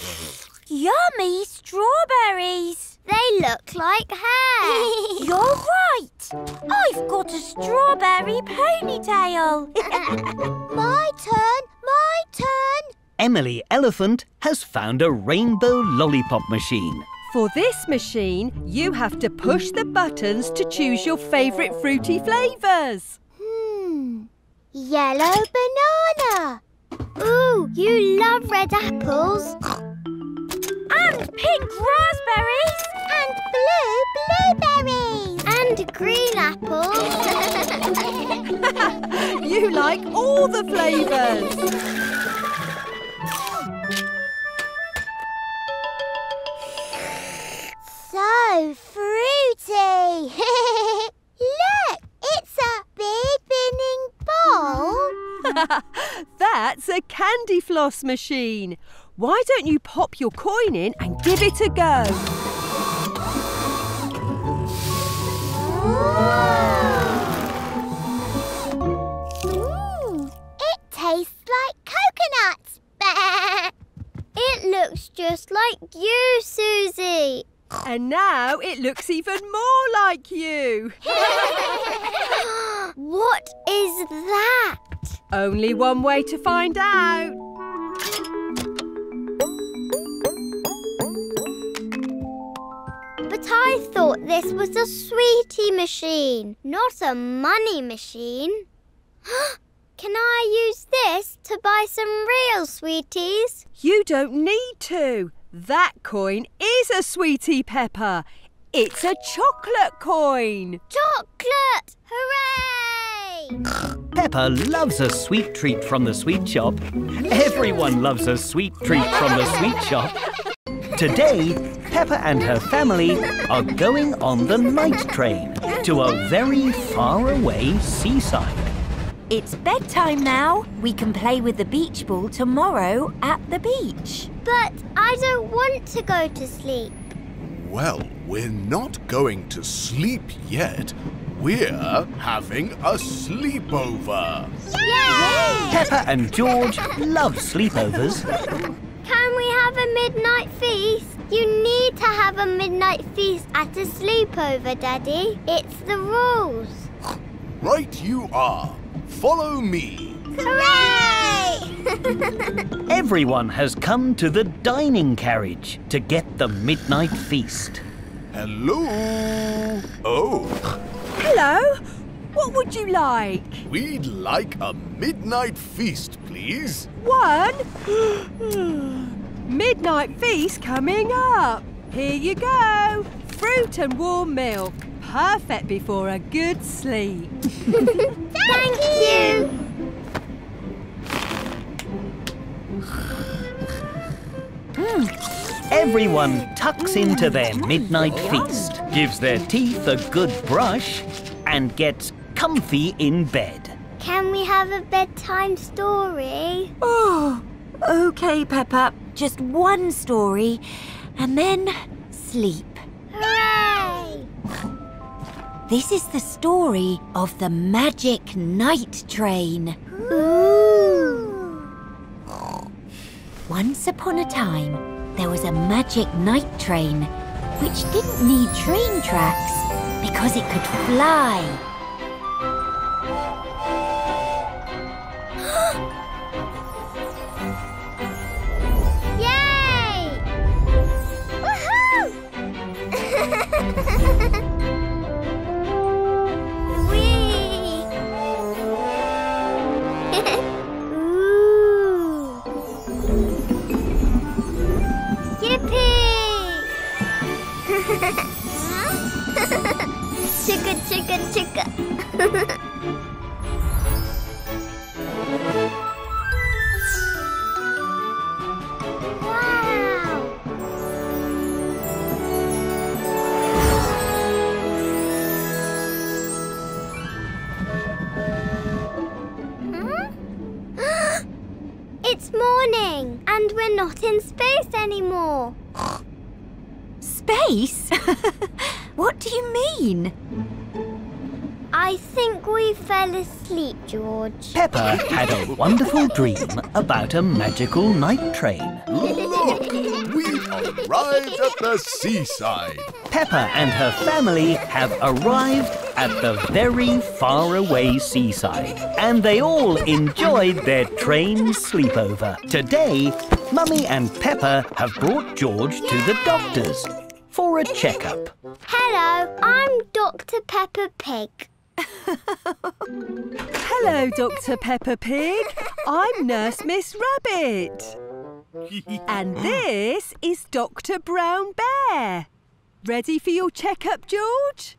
Yummy strawberries. They look like hair. *laughs* You're right. I've got a strawberry ponytail. *laughs* my turn. My turn. Emily Elephant has found a rainbow lollipop machine. For this machine, you have to push the buttons to choose your favourite fruity flavours. Hmm. Yellow banana. Ooh, you love red apples. And pink raspberries. And blue blueberries. And green apples. *laughs* you like all the flavours. so fruity. *laughs* Look, it's a big spinning ball. *laughs* That's a candy floss machine. Why don't you pop your coin in and give it a go? Ooh, it tastes like coconuts. *laughs* it looks just like you, Susie. And now it looks even more like you. *laughs* what is that? Only one way to find out. I thought thought this was a sweetie machine, not a money machine. *gasps* Can I use this to buy some real sweeties? You don't need to. That coin is a sweetie, Peppa. It's a chocolate coin. Chocolate! Hooray! Peppa loves a sweet treat from the sweet shop. Everyone loves a sweet treat from the sweet shop. Today, Peppa and her family are going on the night train to a very far away seaside. It's bedtime now. We can play with the beach ball tomorrow at the beach. But I don't want to go to sleep. Well, we're not going to sleep yet. We're having a sleepover. Yay! Peppa and George love sleepovers. Can we have a midnight feast? You need to have a midnight feast at a sleepover, Daddy. It's the rules. Right you are. Follow me. Hooray! *laughs* Everyone has come to the dining carriage to get the midnight feast. Hello. Oh, Hello. What would you like? we'd like a midnight feast, please. One. *gasps* Midnight feast coming up. Here you go. Fruit and warm milk. Perfect before a good sleep. *laughs* Thank you. Hmm. Everyone tucks into their midnight feast, gives their teeth a good brush, and gets comfy in bed. Can we have a bedtime story? Oh, okay, Peppa. Just one story, and then sleep. Hooray! This is the story of the magic night train. Ooh. Once upon a time, there was a magic night train which didn't need train tracks because it could fly. Chicka chicka chicka. *gasps* it's morning, and we're not in space anymore. Space? *laughs* what do you mean? I think we fell asleep, George. Peppa had a *laughs* wonderful dream about a magical night train. Look, we've arrived at the seaside. Peppa and her family have arrived at the very far away seaside, and they all enjoyed their train sleepover. Today, Mummy and Peppa have brought George to the doctor's for a checkup. Hello, I'm Dr. Peppa Pig. Hello, Dr. Peppa Pig. I'm Nurse Miss Rabbit. And this is Dr. Brown Bear. Ready for your checkup, George?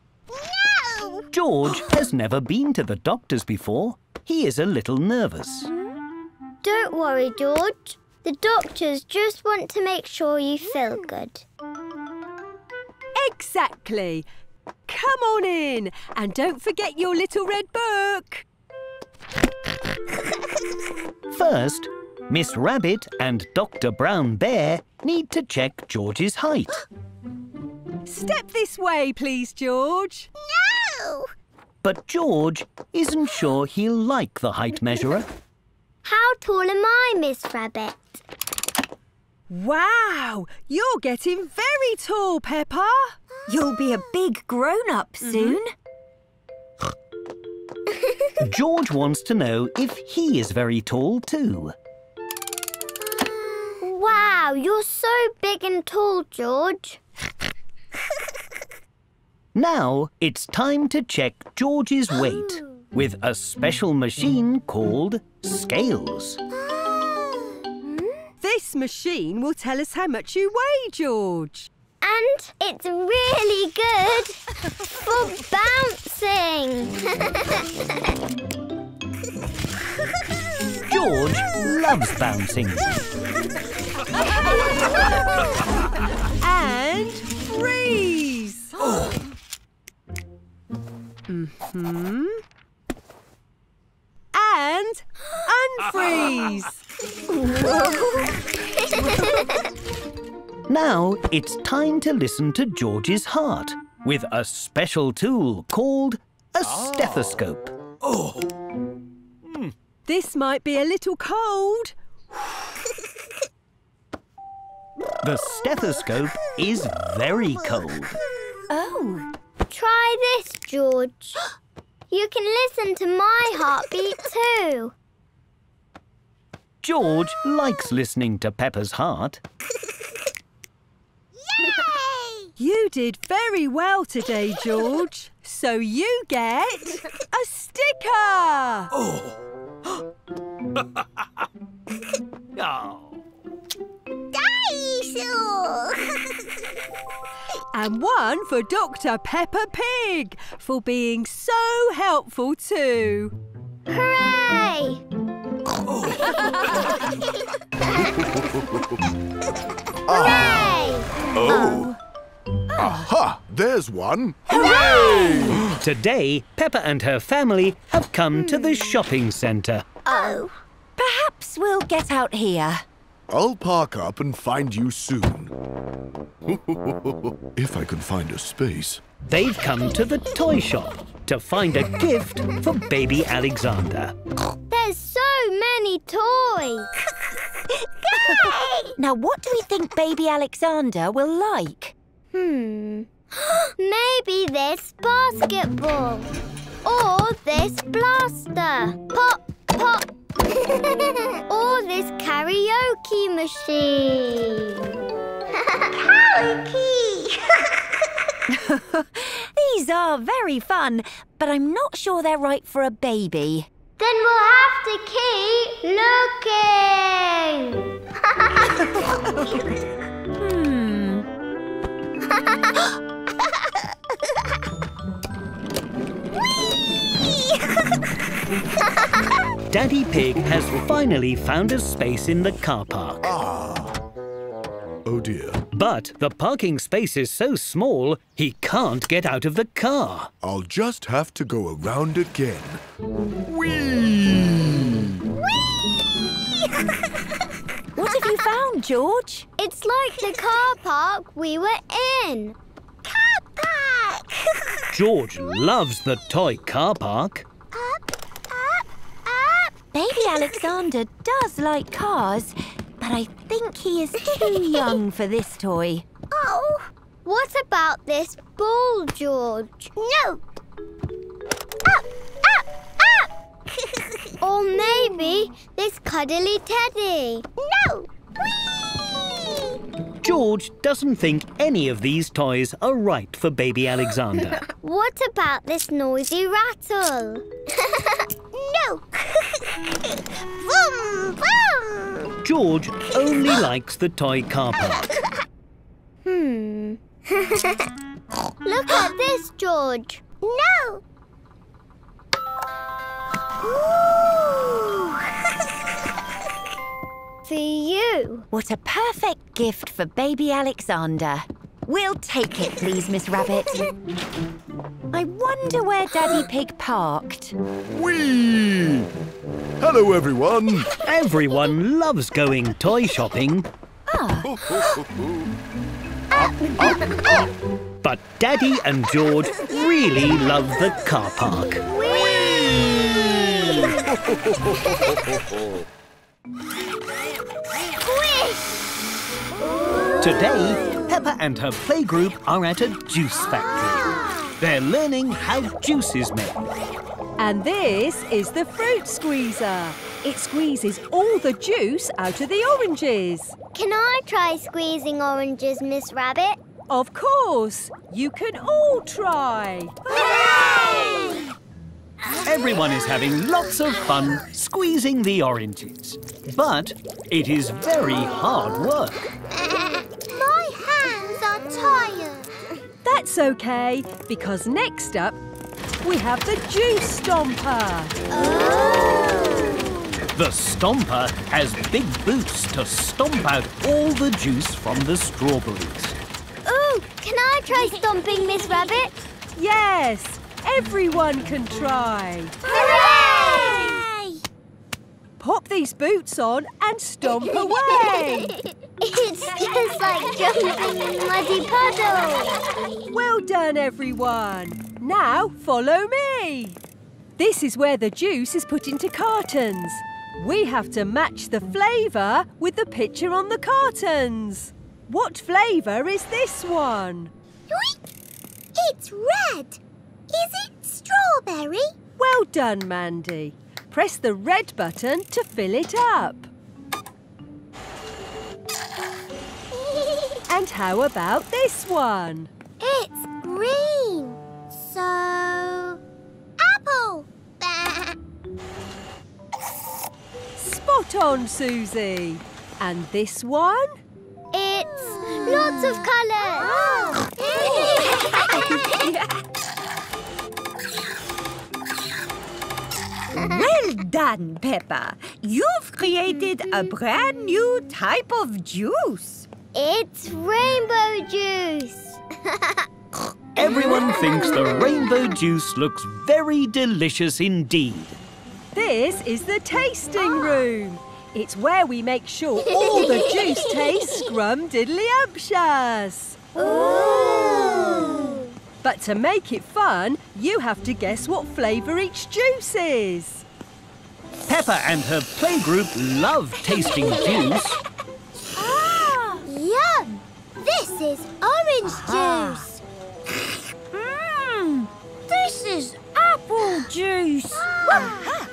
No! George has never been to the doctor's before. He is a little nervous. Don't worry, George. The doctors just want to make sure you feel good. Exactly. Come on in and don't forget your little red book. *laughs* First, Miss Rabbit and Dr. Brown Bear need to check George's height. Step this way, please, George. No! But George isn't sure he'll like the height measurer. How tall am I, Miss Rabbit? Wow, you're getting very tall, Peppa. You'll be a big grown-up mm-hmm. soon. *laughs* George wants to know if he is very tall too. Wow, you're so big and tall, George. Now it's time to check George's weight *gasps* with a special machine called Scales. *gasps* Ah. This machine will tell us how much you weigh, George. And it's really good for bouncing. *laughs* George loves bouncing. And freeze. *gasps* mm-hmm. And unfreeze. Now it's time to listen to George's heart with a special tool called a stethoscope. Oh! This might be a little cold. The stethoscope is very cold. Oh, Try this, George. You can listen to my heartbeat too. George likes listening to Peppa's heart. Yay! You did very well today, George. So you get a sticker. Oh. *laughs* oh. *laughs* And one for Dr. Peppa Pig for being so helpful too. Hooray! *laughs* Hooray! Oh. oh. Aha! There's one. Hooray! *gasps* Today, Peppa and her family have come to the hmm. shopping centre. oh. Perhaps we'll get out here. I'll park up and find you soon. *laughs* if I can find a space. They've come to the toy shop to find a gift for baby Alexander. There's so many toys. *laughs* Now, what do we think baby Alexander will like? Hmm. *gasps* Maybe this basketball. Or this blaster. Pop, pop. *laughs* or this karaoke machine. karaoke! *laughs* These are very fun, but I'm not sure they're right for a baby. then we'll have to keep looking. *laughs* Hmm. Daddy Pig has finally found a space in the car park. Ah! Oh dear. But the parking space is so small, he can't get out of the car. I'll just have to go around again. Whee! *laughs* What have you found, George? It's like the car park we were in. Car park! *laughs* George loves the toy car park. Baby Alexander does like cars, but I think he is too *laughs* young for this toy. Oh, what about this ball, George? No. Up, up, up. *laughs* or maybe this cuddly teddy. No. Whee! George doesn't think any of these toys are right for baby Alexander. *laughs* What about this noisy rattle? No. *laughs* vroom, vroom. George only likes the toy car park. Hmm. *laughs* Look at this, George. No. Ooh. *laughs* For you. What a perfect gift for baby Alexander. We'll take it, please, Miss Rabbit. *laughs* I wonder where Daddy *gasps* Pig parked. Whee! Hello, everyone. *laughs* Everyone loves going toy shopping. Ah. *laughs* But Daddy and George really love the car park. Today, Peppa and her playgroup are at a juice factory. They're learning how juice is made. And this is the fruit squeezer. It squeezes all the juice out of the oranges. Can I try squeezing oranges, Miss Rabbit? Of course, you can all try. Everyone is having lots of fun squeezing the oranges. But it is very hard work. My hands are tired. That's okay, because next up, we have the juice stomper. Oh. The stomper has big boots to stomp out all the juice from the strawberries. Ooh, can I try stomping, Miss Rabbit? Yes, everyone can try. Hooray! Pop these boots on and stomp *laughs* away. It's just like jumping in muddy puddles. Well done, everyone. Now follow me. This is where the juice is put into cartons. We have to match the flavour with the picture on the cartons. What flavour is this one? It's red. Is it strawberry? Well done, Mandy. Press the red button to fill it up. *laughs* And how about this one? It's green. So, apple. Spot on, Susie. And this one? It's lots of colours. Ah. *laughs* *laughs* Well done, Peppa. You've created a brand new type of juice. It's rainbow juice. *laughs* Everyone thinks the rainbow juice looks very delicious indeed. This is the tasting ah. room. It's where we make sure all the juice *laughs* tastes scrum-diddly-umptious. Ooh. But to make it fun, you have to guess what flavour each juice is. Peppa and her playgroup love tasting juice. Ah, yum! This is orange juice. Mmm, this is apple juice. Ah.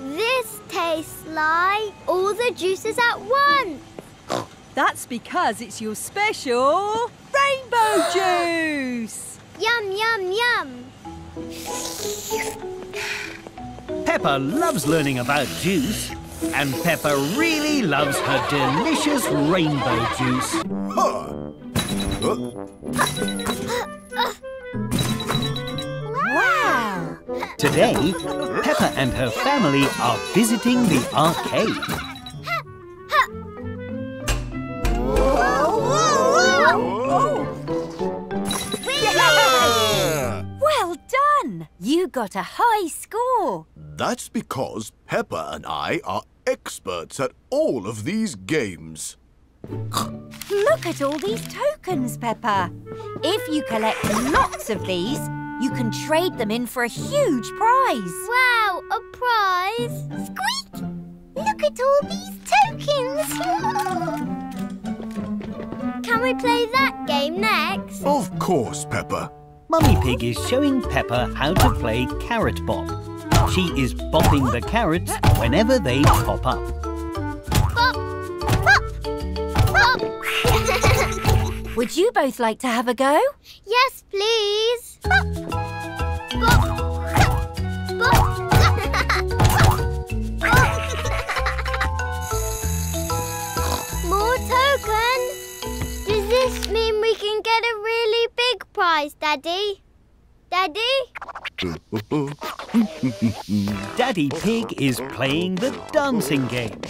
This tastes like all the juices at once. That's because it's your special rainbow juice. Yum, yum, yum. Peppa loves learning about juice, and Peppa really loves her delicious rainbow juice. Huh. Wow. Today, Peppa and her family are visiting the arcade. Done! You got a high score. That's because Peppa and I are experts at all of these games. Look at all these tokens, Peppa. If you collect lots of these, you can trade them in for a huge prize. Wow, a prize. Squeak! Look at all these tokens. *laughs* Can we play that game next? Of course, Peppa. Mummy Pig is showing Peppa how to play Carrot Bop. She is bopping the carrots whenever they pop up. Bop! Bop! Bop! *laughs* Would you both like to have a go? yes, please. Bop! Bop! Bop! *laughs* More tokens. Does this mean we can get a really big prize, Daddy? Daddy? Daddy Pig is playing the dancing game.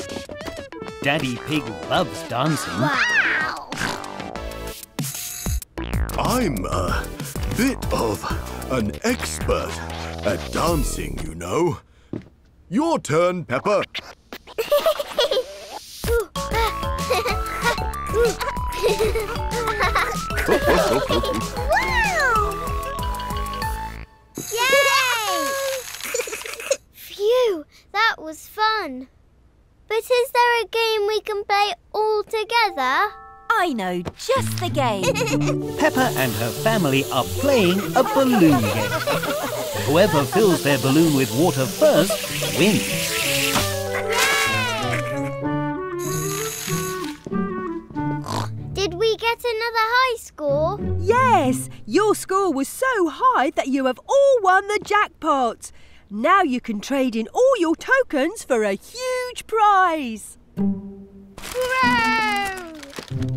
Daddy Pig loves dancing. Wow! I'm a bit of an expert at dancing, you know. Your turn, Peppa. *laughs* wow! Yay! *laughs* Phew, that was fun. But is there a game we can play all together? I know just the game. *laughs* Peppa and her family are playing a balloon game. Whoever fills their balloon with water first wins. Did Your score was so high that you have all won the jackpot. Now you can trade in all your tokens for a huge prize. Hooray!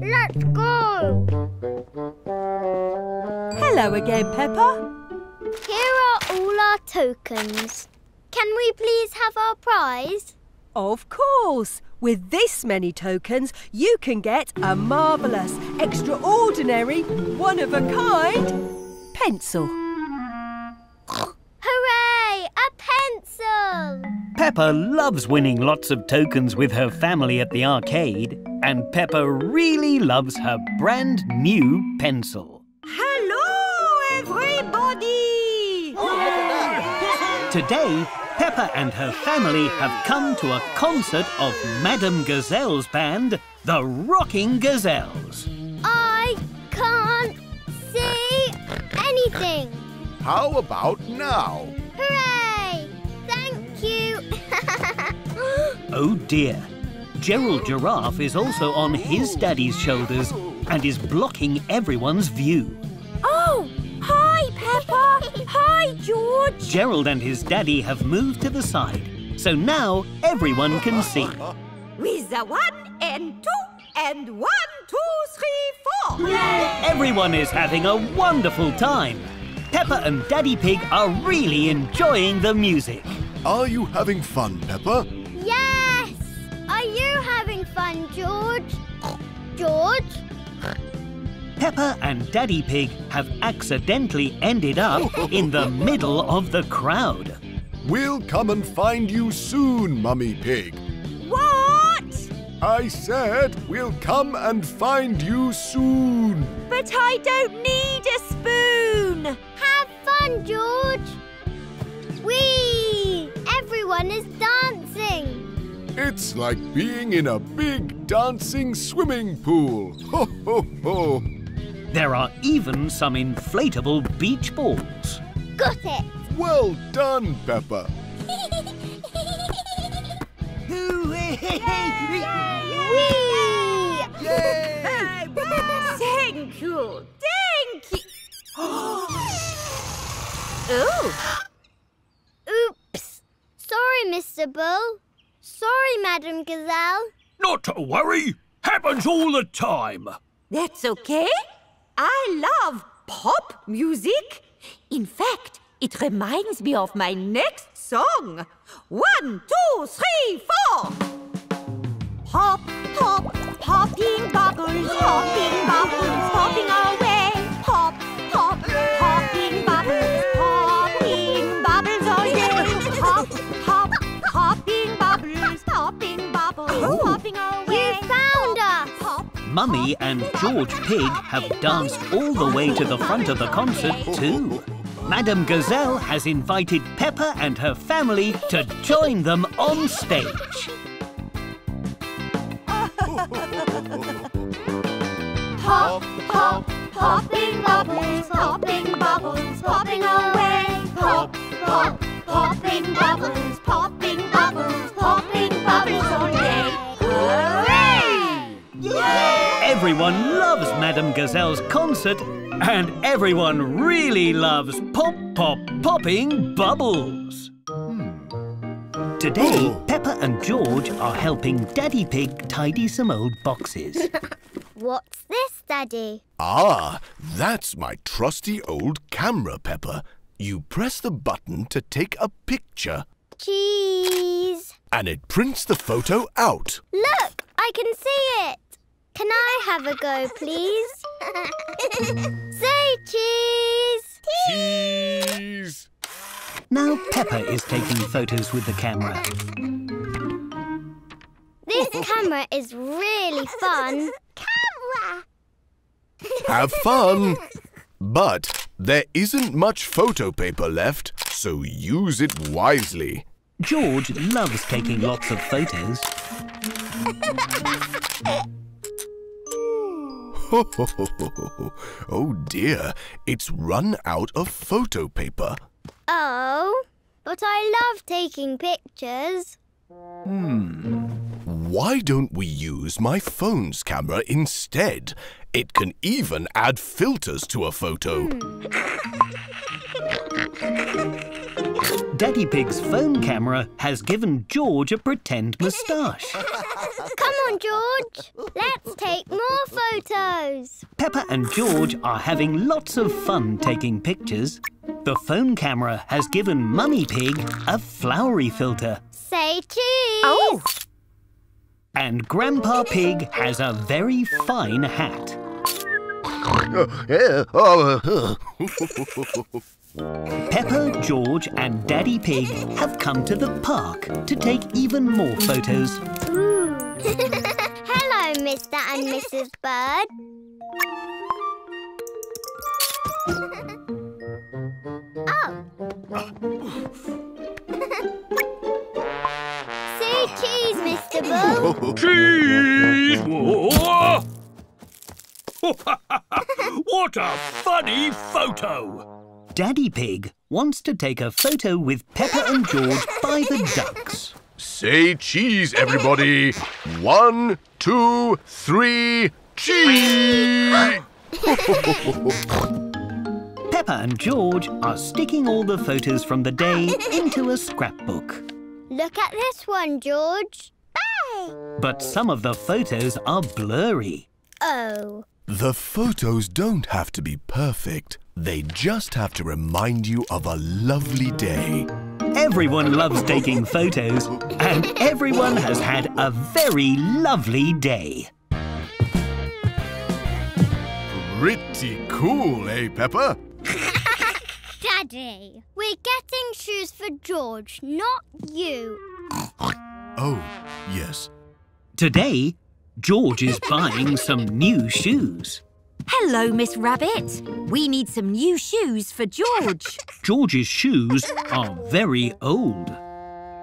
Let's go! Hello again, Peppa. Here are all our tokens. Can we please have our prize? Of course. With this many tokens, you can get a marvellous, extraordinary, one-of-a-kind pencil. Hooray! A pencil! Peppa loves winning lots of tokens with her family at the arcade, and Peppa really loves her brand new pencil. Hello, everybody! Today, Peppa and her family have come to a concert of Madame Gazelle's band, the Rocking Gazelles. I can't see anything. How about now? Hooray! Thank you. *laughs* Oh dear. Gerald Giraffe is also on his daddy's shoulders and is blocking everyone's view. Hi, hi, George. Gerald and his daddy have moved to the side, so now everyone can see. With the one and two and one, two, three, four. Everyone is having a wonderful time. Peppa and Daddy Pig are really enjoying the music. Are you having fun, Peppa? yes! Are you having fun, George? George? Peppa and Daddy Pig have accidentally ended up in the *laughs* middle of the crowd. We'll come and find you soon, Mummy Pig. What? I said we'll come and find you soon. But I don't need a spoon. Have fun, George! Whee! Everyone is dancing. It's like being in a big dancing swimming pool. Ho, ho, ho. There are even some inflatable beach balls. Got it. Well done, Peppa. *laughs* Whee! Thank you. Thank you. *gasps* oh, Oops. Sorry, Mr. Bull. Sorry, Madame Gazelle. Not to worry. Happens all the time. that's okay. I love pop music. In fact, it reminds me of my next song. One, two, three, four. Hop, hop, popping bubbles, popping bubbles, popping away. Mummy and George Pig have danced all the way to the front of the concert too. Madame Gazelle has invited Peppa and her family to join them on stage. Hop, hop, popping bubbles, popping bubbles, popping away. Pop, pop, popping bubbles, popping Everyone loves Madame Gazelle's concert, and everyone really loves pop, pop, popping bubbles. Today, Oh. Peppa and George are helping Daddy Pig tidy some old boxes. *laughs* What's this, Daddy? Ah, that's my trusty old camera, Peppa. You press the button to take a picture, Cheese. and it prints the photo out. Look, I can see it. Can I have a go, please? *laughs* Say cheese. Cheese! Now Peppa is taking photos with the camera. This camera is really fun. Camera. Have fun! But there isn't much photo paper left, so use it wisely. George loves taking lots of photos. *laughs* *laughs* oh dear, it's run out of photo paper. Oh, but I love taking pictures. Hmm. Why don't we use my phone's camera instead? It can even add filters to a photo. Daddy Pig's phone camera has given George a pretend moustache. *laughs* Come on, George. Let's take more photos. Peppa and George are having lots of fun taking pictures. The phone camera has given Mummy Pig a flowery filter. Say cheese. Oh, And Grandpa Pig has a very fine hat. Yeah, Peppa, George and Daddy Pig have come to the park to take even more photos. *laughs* Hello, Mr. and Mrs. Bird. *laughs* oh. *laughs* Say cheese, Mr. Bull. Cheese! What a funny photo! Daddy Pig wants to take a photo with Peppa and George by the ducks. Say cheese, everybody. One, two, three, cheese! *laughs* Peppa and George are sticking all the photos from the day *laughs* into a scrapbook. Look at this one, George. But some of the photos are blurry. Oh. The photos don't have to be perfect. They just have to remind you of a lovely day. Everyone loves taking photos, and everyone has had a very lovely day. Pretty cool, eh, Peppa? *laughs* Daddy, we're getting shoes for George, not you. Oh, yes. Today, George is buying some new shoes. Hello, Miss Rabbit. We need some new shoes for George. *laughs* George's shoes are very old.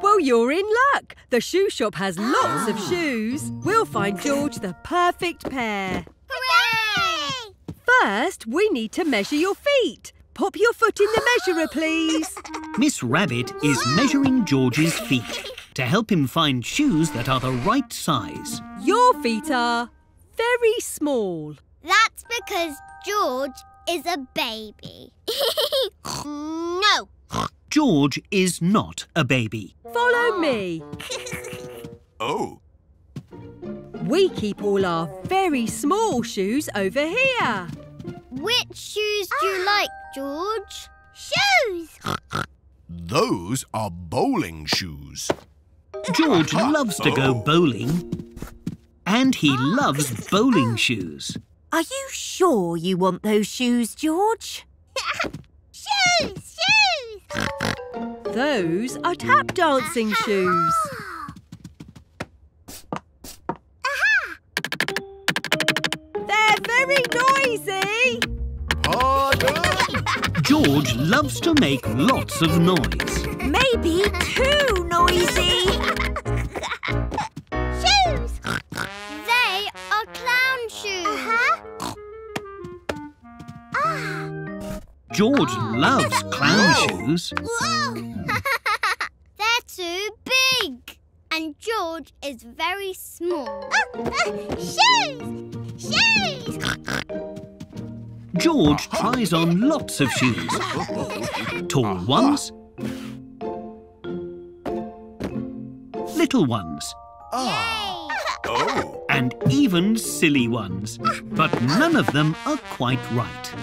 Well, you're in luck. The shoe shop has lots of ah. shoes. We'll find George the perfect pair. Hooray! First, we need to measure your feet. Pop your foot in the measurer, please. *gasps* Miss Rabbit is measuring George's feet to help him find shoes that are the right size. Your feet are very small. That's because George is a baby. *laughs* no. George is not a baby. Follow me. *laughs* Oh, We keep all our very small shoes over here. Which shoes do you like, George? Shoes! *laughs* those are bowling shoes. George loves to go oh. bowling. And he oh. loves bowling shoes. Are you sure you want those shoes, George? *laughs* Shoes! Shoes! Those are tap dancing shoes. They're very noisy. Pardon? *laughs* *laughs* George loves to make lots of noise. Maybe too noisy. George oh. loves clown shoes. Whoa! *laughs* They're too big. And George is very small. *laughs* shoes! Shoes! George tries on lots of shoes. *laughs* Tall ones. Little ones. Oh, And even silly ones. But none of them are quite right.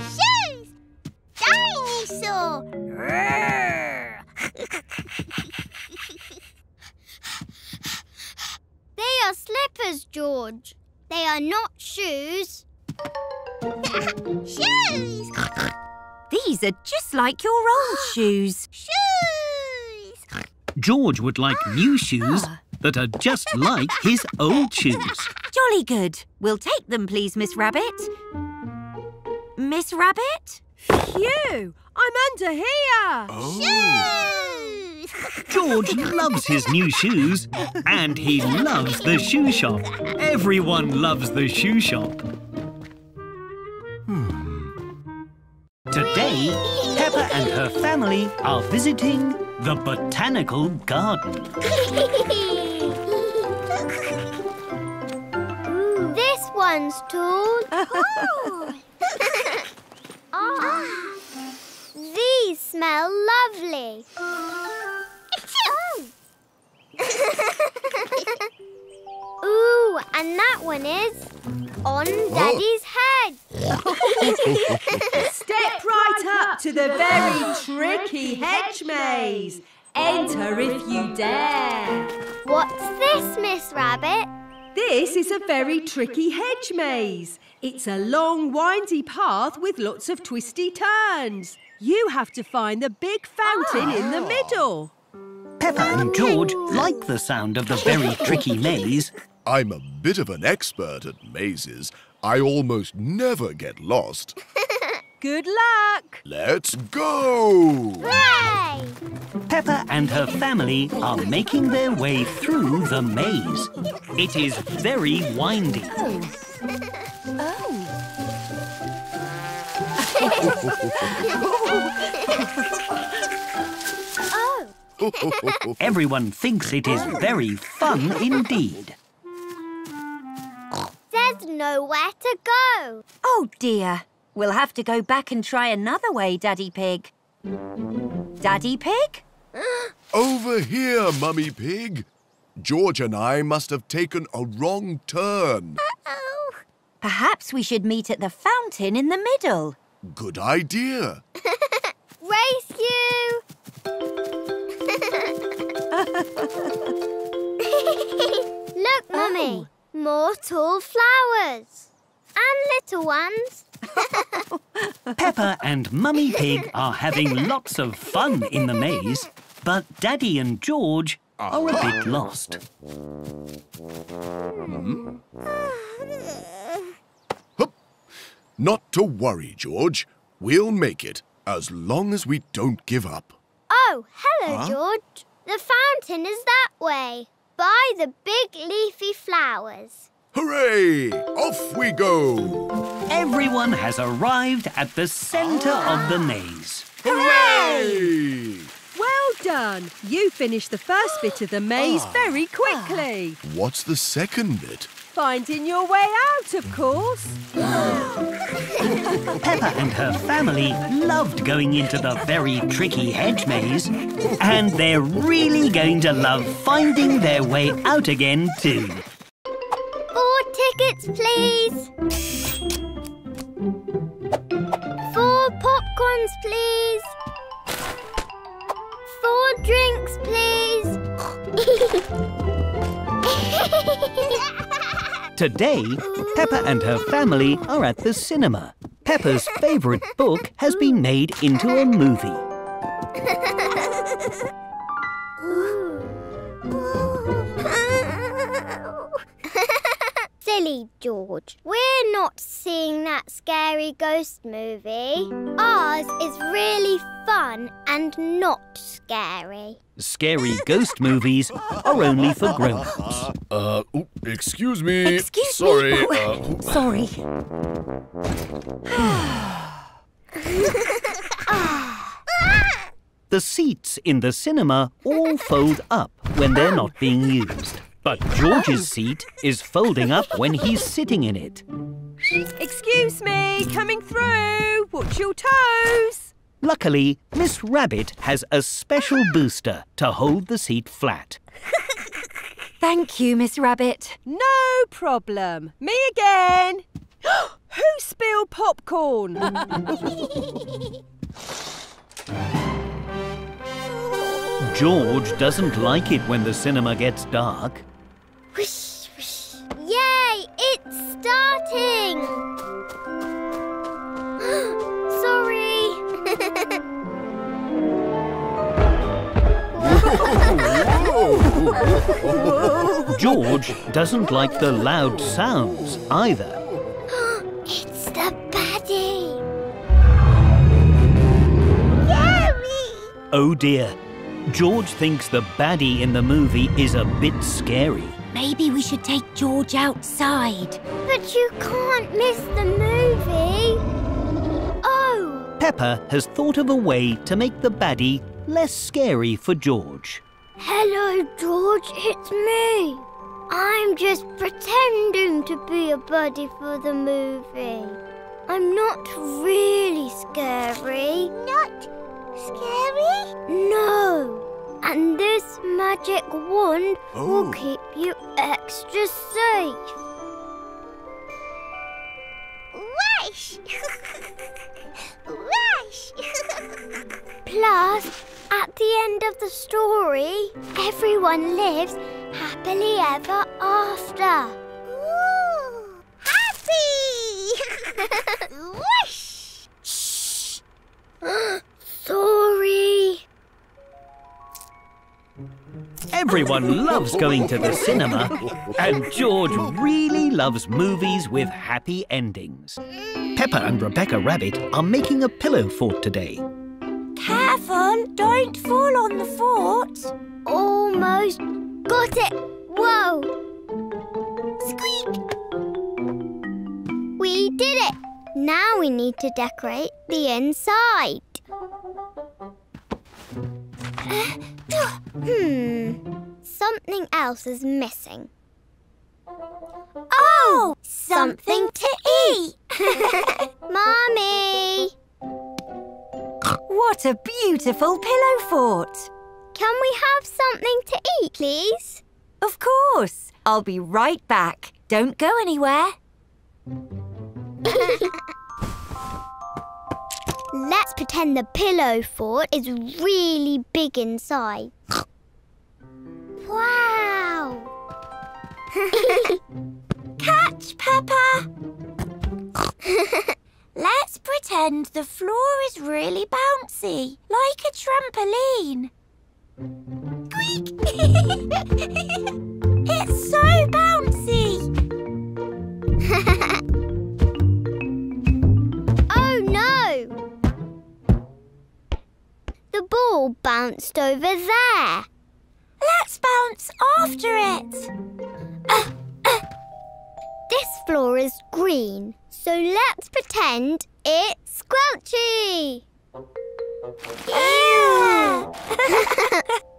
Are not shoes. *laughs* shoes! These are just like your old *gasps* shoes. Shoes! George would like new *gasps* shoes that are just like his old *laughs* shoes. Jolly good. We'll take them, please, Miss Rabbit. Miss Rabbit? Phew! I'm under here. Oh. Shoes! George loves his new shoes and he loves the shoe shop. Everyone loves the shoe shop. Today, Peppa and her family are visiting the botanical garden. This ones, Tool. *laughs* Ah. These smell lovely. Oh. *laughs* Ooh, and that one is on Daddy's head. *laughs* Step right up to the very tricky hedge maze. Enter if you dare. What's this, Miss Rabbit? This is a very tricky hedge maze. It's a long, windy path with lots of twisty turns. You have to find the big fountain in the middle. Peppa and George like the sound of the very tricky maze. I'm a bit of an expert at mazes. I almost never get lost. *laughs* Good luck. Let's go! Hooray! Peppa and her family are making their way through the maze. It is very windy. *laughs* Oh, Oh. Everyone thinks it is very fun indeed. there's nowhere to go. Oh dear. We'll have to go back and try another way, Daddy Pig. Daddy Pig? Over here, Mummy Pig. George and I must have taken a wrong turn. Oh, Perhaps we should meet at the fountain in the middle. Good idea. *laughs* race you! *laughs* Look, Mummy, oh. more tall flowers. And little ones. *laughs* Peppa and Mummy Pig are having lots of fun in the maze, but Daddy and George are a bit lost. Hmm? Ah, Not to worry, George. We'll make it, as long as we don't give up. Oh, hello, George. The fountain is that way, by the big leafy flowers. Hooray! Off we go! Everyone has arrived at the centre of the maze. Hooray! Well done. You finished the first bit of the maze ah. very quickly. What's the second bit? Finding your way out, of course. *gasps* Peppa and her family loved going into the very tricky hedge maze, and they're really going to love finding their way out again too. Four tickets, please. Four popcorns, please. Four drinks, please. *laughs* Today, Peppa and her family are at the cinema. Peppa's favourite book has been made into a movie. *laughs* Silly George. We're not seeing that scary ghost movie. Ours is really fun and not scary. Scary ghost movies are only for grown-ups. Uh, oop, excuse me. Excuse Sorry. me. Uh, Sorry. *sighs* The seats in the cinema all fold up when they're not being used. But George's seat is folding up when he's sitting in it. Excuse me, coming through. Watch your toes. Luckily, Miss Rabbit has a special booster to hold the seat flat. *laughs* Thank you, Miss Rabbit. No problem. Me again. *gasps* Who spilled popcorn? George doesn't like it when the cinema gets dark. Whoosh, whoosh. Yay! It's starting! *gasps* Sorry. *laughs* George doesn't like the loud sounds either. *gasps* it's the baddie. Yummy! Oh dear. George thinks the baddie in the movie is a bit scary. Maybe we should take George outside. But you can't miss the movie. Oh, Peppa has thought of a way to make the baddie less scary for George. hello, George. It's me. I'm just pretending to be a buddy for the movie. I'm not really scary. Not scary? No. And this magic wand will Oh. keep you extra safe. Rush! Rush! *laughs* Plus, at the end of the story, everyone lives happily ever after. Ooh, happy! *laughs* Whoosh! *gasps* Sorry. Everyone loves going to the cinema, and George really loves movies with happy endings. Peppa and Rebecca Rabbit are making a pillow fort today. Careful, don't fall on the fort. Almost got it. Whoa. Squeak! We did it. Now we need to decorate the inside. Hmm. Something else is missing. Oh! Something to eat. *laughs* Mommy! What a beautiful pillow fort! Can we have something to eat, please? Of course. I'll be right back. Don't go anywhere. *laughs* Let's pretend the pillow fort is really big inside. wow! *laughs* Catch, Peppa. *laughs* Let's pretend the floor is really bouncy, like a trampoline. Squeak! *laughs* it's so bouncy. Ball bounced over there. Let's bounce after it. Uh, uh. This floor is green, so let's pretend it's squelchy. Ew! *laughs* *laughs*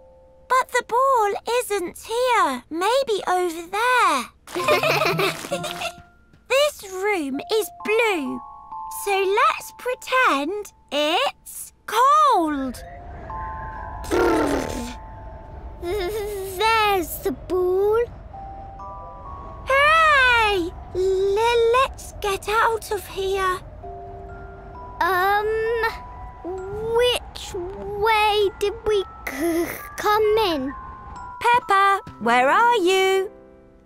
but the ball isn't here. Maybe over there. *laughs* this room is blue. So let's pretend it's cold. There's the ball. Hooray! L- let's get out of here. Um, which way did we come in? Peppa, where are you?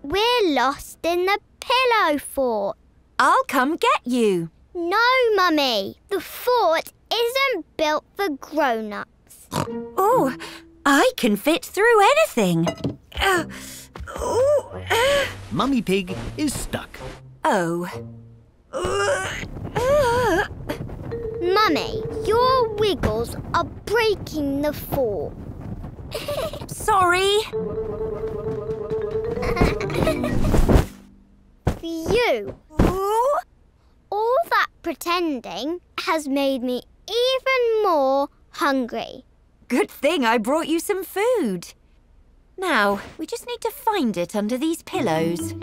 We're lost in the pillow fort. I'll come get you. No, Mummy. The fort isn't built for grown-ups. Oh, I can fit through anything. Uh, oh, uh, Mummy Pig is stuck. oh. Uh, uh. Mummy, your wiggles are breaking the fort. Sorry. You. All that pretending has made me even more hungry. Good thing I brought you some food. Now, we just need to find it under these pillows. *laughs*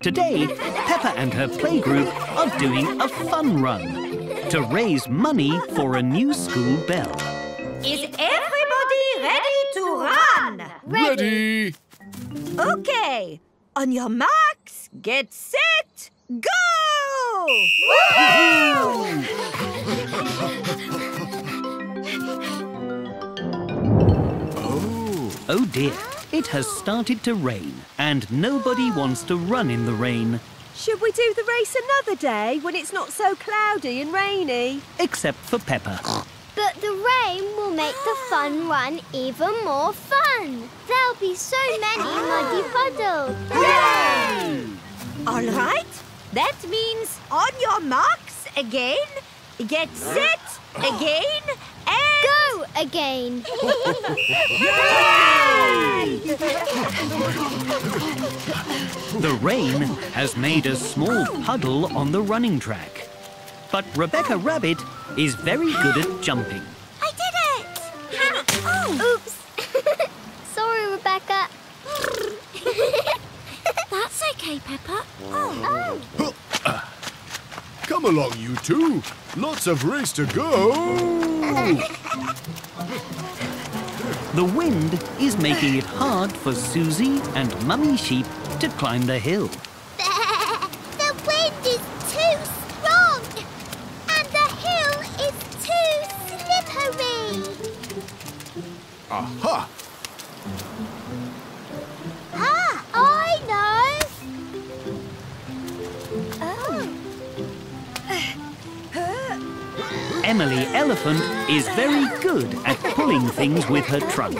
Today, Peppa and her playgroup are doing a fun run to raise money for a new school bell. Is everybody ready to run? Ready! Okay. On your marks, get set, go! Oh dear, it has started to rain and nobody wants to run in the rain Should we do the race another day when it's not so cloudy and rainy? except for Peppa. But the rain will make the fun run even more fun. There'll be so many muddy puddles. Yay! All right. That means on your marks again, get set again, and... Go again! the rain has made a small puddle on the running track. But Rebecca Rabbit is very good at jumping. I did it! oh. Oops. *laughs* Sorry, Rebecca. *laughs* That's okay, Peppa. oh. oh. Come along, you two. Lots of race to go. The wind is making it hard for Susie and Mummy Sheep to climb the hill. Things with her trunk.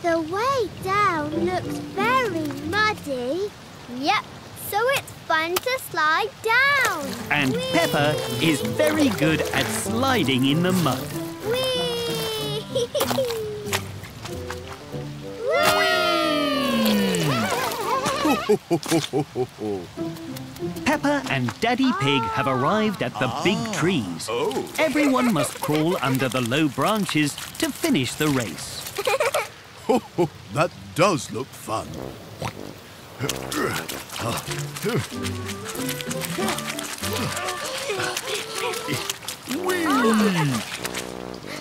The way down looks very muddy. Yep, so it's fun to slide down. And Peppa is very good at sliding in the mud. Whee! *laughs* Peppa and Daddy Pig have arrived at the big ah. trees. Oh. Everyone must crawl under the low branches to finish the race. *laughs* Oh, oh, that does look fun.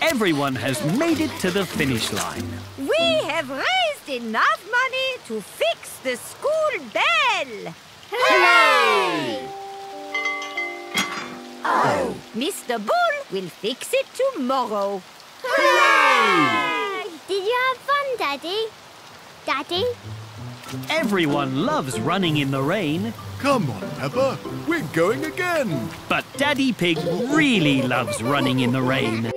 Everyone has made it to the finish line. We have raised enough money to fix the school bell. Hooray! Oh, Mr. Bull will fix it tomorrow. Did you have fun, Daddy? Daddy? Everyone loves running in the rain, Come on, Peppa. We're going again. but Daddy Pig really loves running in the rain. Nino,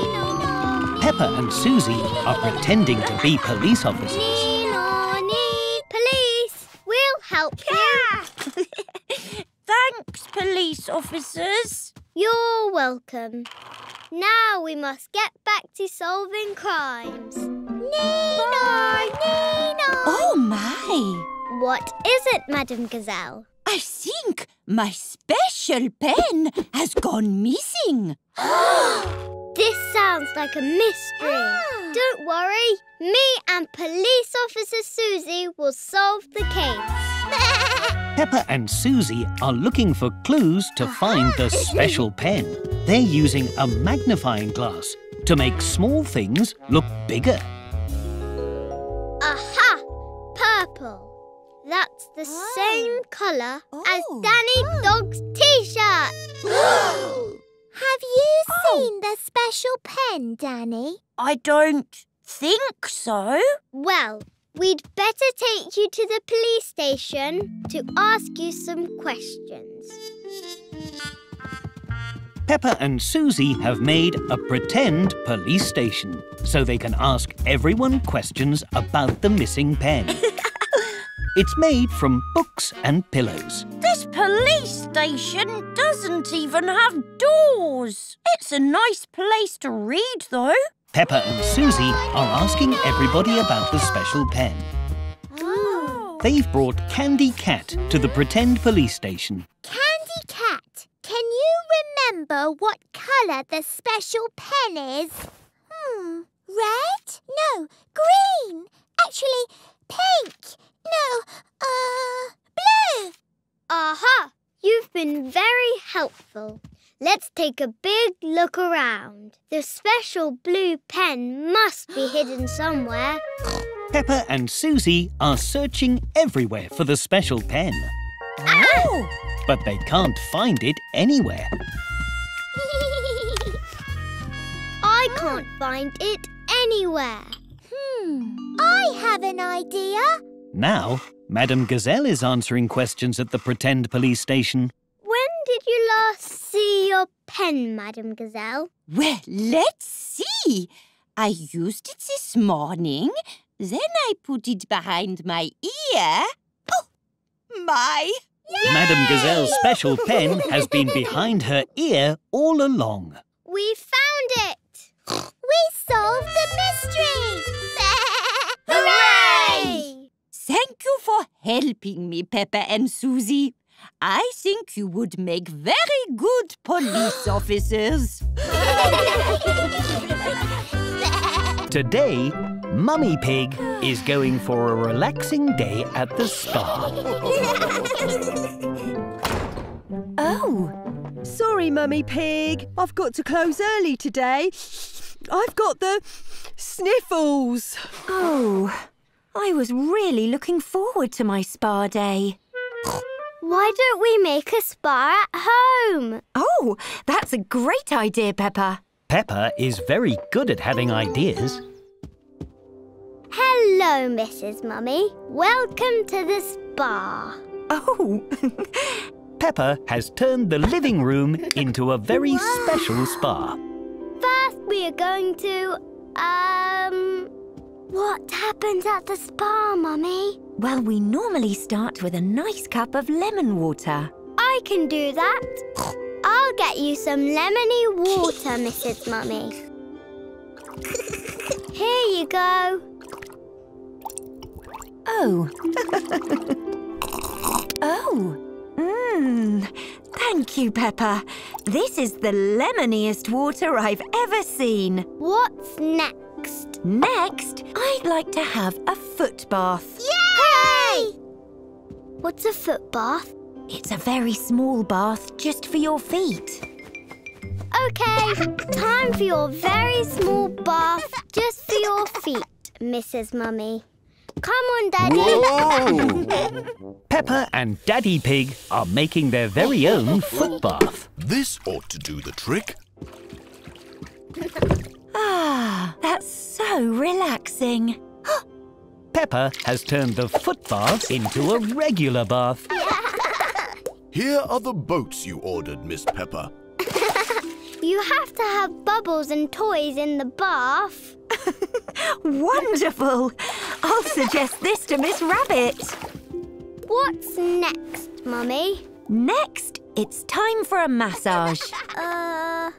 Nino. Peppa and Susie are pretending to be police officers. Police, we'll help you. *laughs* Thanks, police officers. You're welcome. Now we must get back to solving crimes. Nino, Nino. Oh my! What is it, Madame Gazelle? I think my special pen has gone missing. *gasps* This sounds like a mystery. Ah. Don't worry. Me and Police Officer Susie will solve the case. Peppa and Susie are looking for clues to find the special pen. They're using a magnifying glass to make small things look bigger. Aha! Purple. That's the oh. same colour as Oh. Danny oh. Dog's t-shirt. *gasps* Have you oh. seen the special pen, Danny? I don't think so. Well, we'd better take you to the police station to ask you some questions. Peppa and Susie have made a pretend police station so they can ask everyone questions about the missing pen. *laughs* it's made from books and pillows. This police station doesn't even have doors. It's a nice place to read, though. Peppa and Susie are asking everybody about the special pen. Oh. They've brought Candy Cat to the pretend police station. Candy Cat, can you remember what colour the special pen is? Hmm, red? No, green. Actually, pink. No, uh, blue. Aha! You've been very helpful. Let's take a big look around. The special blue pen must be hidden somewhere. Peppa and Susie are searching everywhere for the special pen, Oh! but they can't find it anywhere. *laughs* I can't find it anywhere. hmm, I have an idea. Now, Madame Gazelle is answering questions at the pretend police station. When did you last see your pen, Madame Gazelle? Well, let's see. I used it this morning. Then I put it behind my ear. Oh, my! Madame Gazelle's special pen has been behind her ear all along. We found it! We solved the mystery. *laughs* Hooray! Thank you for helping me, Peppa and Susie. I think you would make very good police *gasps* officers. Today, Mummy Pig is going for a relaxing day at the spa. Oh, Sorry, Mummy Pig. I've got to close early today. I've got the sniffles. oh. I was really looking forward to my spa day. Why don't we make a spa at home? Oh, that's a great idea, Peppa. Peppa is very good at having ideas. Hello, Mrs. Mummy. Welcome to the spa. Oh, *laughs* Peppa has turned the living room into a very special spa. First, we are going to. Um. What happens at the spa, Mummy? Well, we normally start with a nice cup of lemon water. I can do that. I'll get you some lemony water, *laughs* Mrs. Mummy. Here you go. Oh. oh. Mmm. Thank you, Peppa. This is the lemoniest water I've ever seen. What's next? Next, I'd like to have a foot bath. Yay! What's a foot bath? It's a very small bath just for your feet. Okay, time for your very small bath just for your feet, Mrs. Mummy. Come on, Daddy. Whoa! *laughs* Peppa and Daddy Pig are making their very own foot bath. this ought to do the trick. Ah, that's so relaxing. Peppa has turned the foot bath into a regular bath. *laughs* Here are the boats you ordered, Miss Peppa. *laughs* You have to have bubbles and toys in the bath. *laughs* Wonderful! I'll suggest this to Miss Rabbit. What's next, Mummy? Next, it's time for a massage. Uh.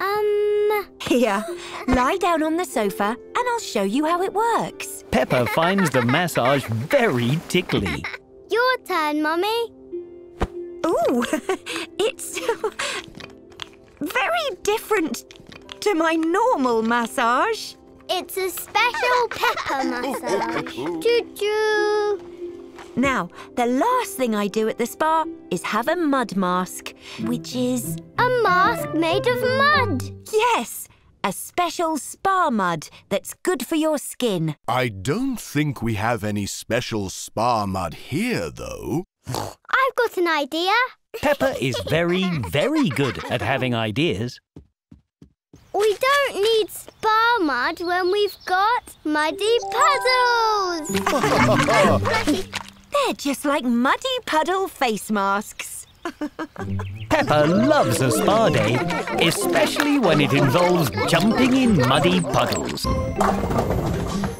Um. *laughs* Here, lie down on the sofa and I'll show you how it works. Peppa finds the massage very tickly. Your turn, Mummy. Ooh, *laughs* it's very different to my normal massage. It's a special Peppa massage. *laughs* Choo choo. Now, the last thing I do at the spa is have a mud mask, which is, A mask made of mud. yes, a special spa mud that's good for your skin. I don't think we have any special spa mud here, though. I've got an idea. Peppa is very, very good at having ideas. We don't need spa mud when we've got muddy puddles. *laughs* They're just like muddy puddle face masks. Peppa loves a spa day, especially when it involves jumping in muddy puddles.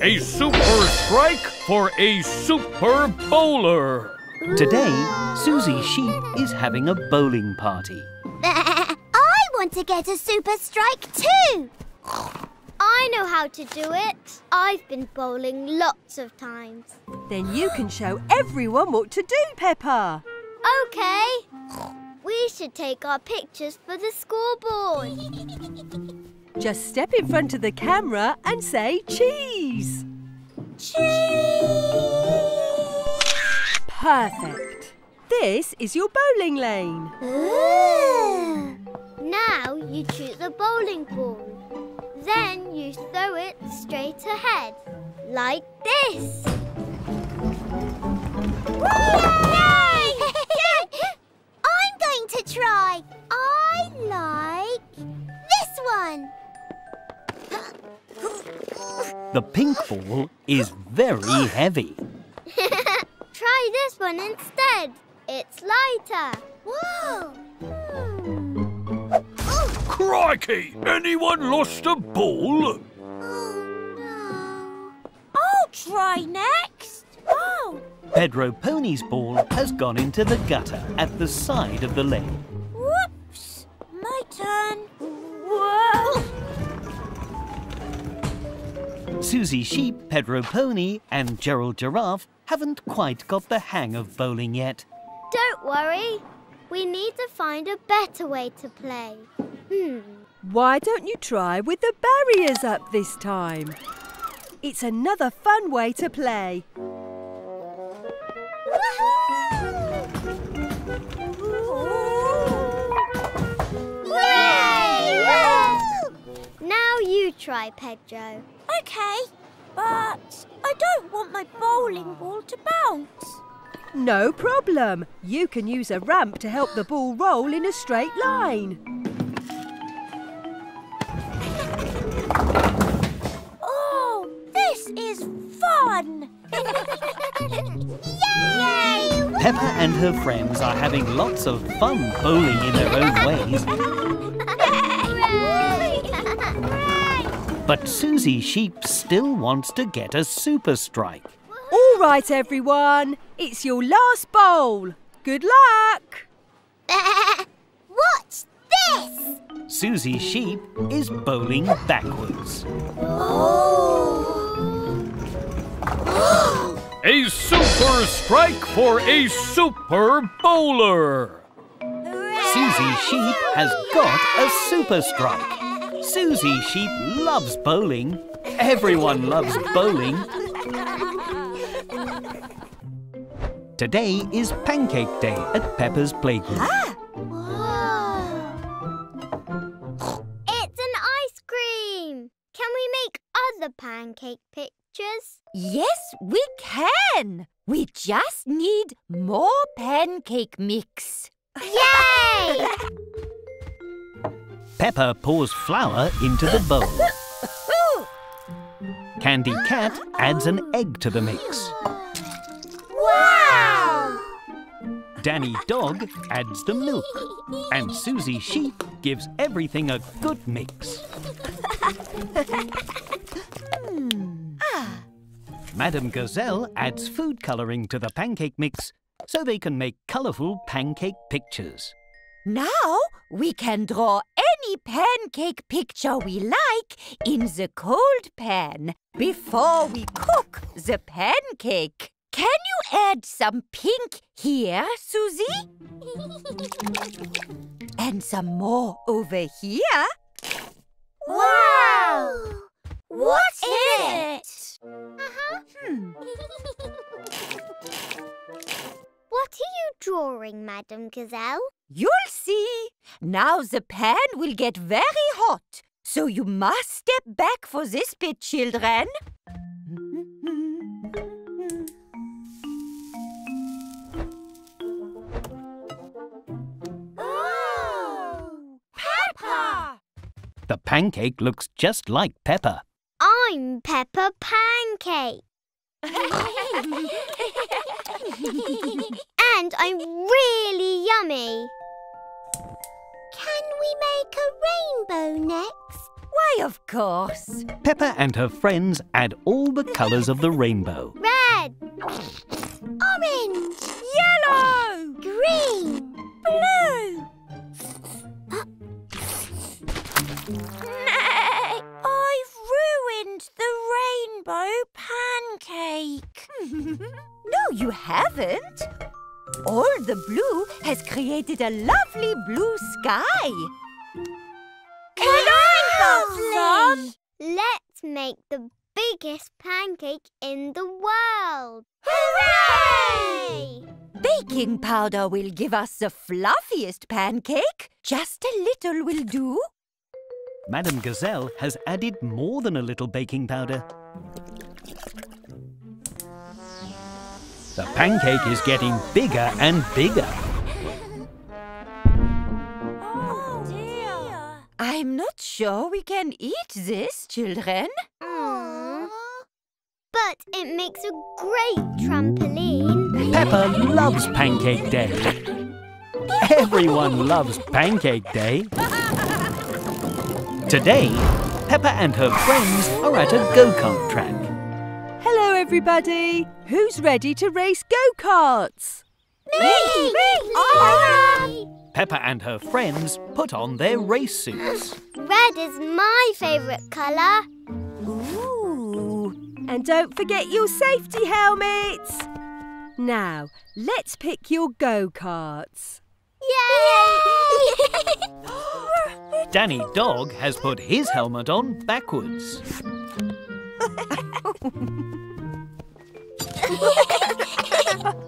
A super strike for a super bowler. Today, Susie Sheep is having a bowling party. *laughs* I want to get a super strike too. I know how to do it. I've been bowling lots of times. Then you can show everyone what to do, Peppa. Okay. We should take our pictures for the scoreboard. Just step in front of the camera and say cheese. Cheese! Perfect. This is your bowling lane. Now you choose a bowling ball. Then you throw it straight ahead, like this. Yay! *laughs* I'm going to try. I like this one. The pink ball is very heavy. *laughs* Try this one instead. It's lighter. Whoa! Hmm. Crikey! Anyone lost a ball? Oh, no. I'll try next. Oh, Pedro Pony's ball has gone into the gutter at the side of the lane. whoops. My turn. Whoa! Susie Sheep, Pedro Pony, and Gerald Giraffe haven't quite got the hang of bowling yet. Don't worry. We need to find a better way to play. Hmm. Why don't you try with the barriers up this time? It's another fun way to play. Now you try, Pedro. Okay, but I don't want my bowling ball to bounce. No problem. You can use a ramp to help the ball roll in a straight line. Oh, this is fun! *laughs* Yay! Peppa and her friends are having lots of fun bowling in their own ways, *laughs* *laughs* but Susie Sheep still wants to get a super strike. All right, everyone. It's your last bowl. Good luck. *laughs* What's this? Susie Sheep is bowling backwards. *gasps* A super strike for a super bowler! Susie Sheep has got a super strike. Susie Sheep loves bowling. Everyone loves bowling. Today is Pancake Day at Peppa's Playgroup. It's an ice cream. Can we make other pancake pictures? Yes, we can. We just need more pancake mix. Yay! Peppa pours flour into the bowl. *laughs* Candy Cat adds an egg to the mix. Wow! Danny Dog adds the milk. And Susie Sheep gives everything a good mix. Hmm. Madame Gazelle adds food colouring to the pancake mix so they can make colourful pancake pictures. Now we can draw any pancake picture we like in the cold pan before we cook the pancake. Can you add some pink here, Susie? and some more over here? Wow! What's in it? Uh-huh. Hmm. What are you drawing, Madame Gazelle? You'll see. Now the pan will get very hot. So you must step back for this bit, children. The pancake looks just like Peppa. I'm Peppa Pancake. *laughs* and I'm really yummy. Can we make a rainbow next? Why, of course. Peppa and her friends add all the colours of the rainbow. Red, Orange, Yellow! green, Blue! Nay, I've ruined the rainbow pancake. *laughs* No, you haven't. All the blue has created a lovely blue sky. Can I have let's make the biggest pancake in the world. Hooray! Baking powder will give us the fluffiest pancake. Just a little will do. Madame Gazelle has added more than a little baking powder. The pancake is getting bigger and bigger. Oh dear. I'm not sure we can eat this, children. Aww. But it makes a great trampoline. Peppa loves Pancake Day. Everyone loves Pancake Day. Today, Peppa and her friends are at a go-kart track. Hello, everybody. Who's ready to race go-karts? Me! Hooray! Ah! Peppa and her friends put on their race suits. Red is my favourite colour. Ooh. And don't forget your safety helmets. Now, let's pick your go-karts. Yay! *laughs* Danny Dog has put his helmet on backwards.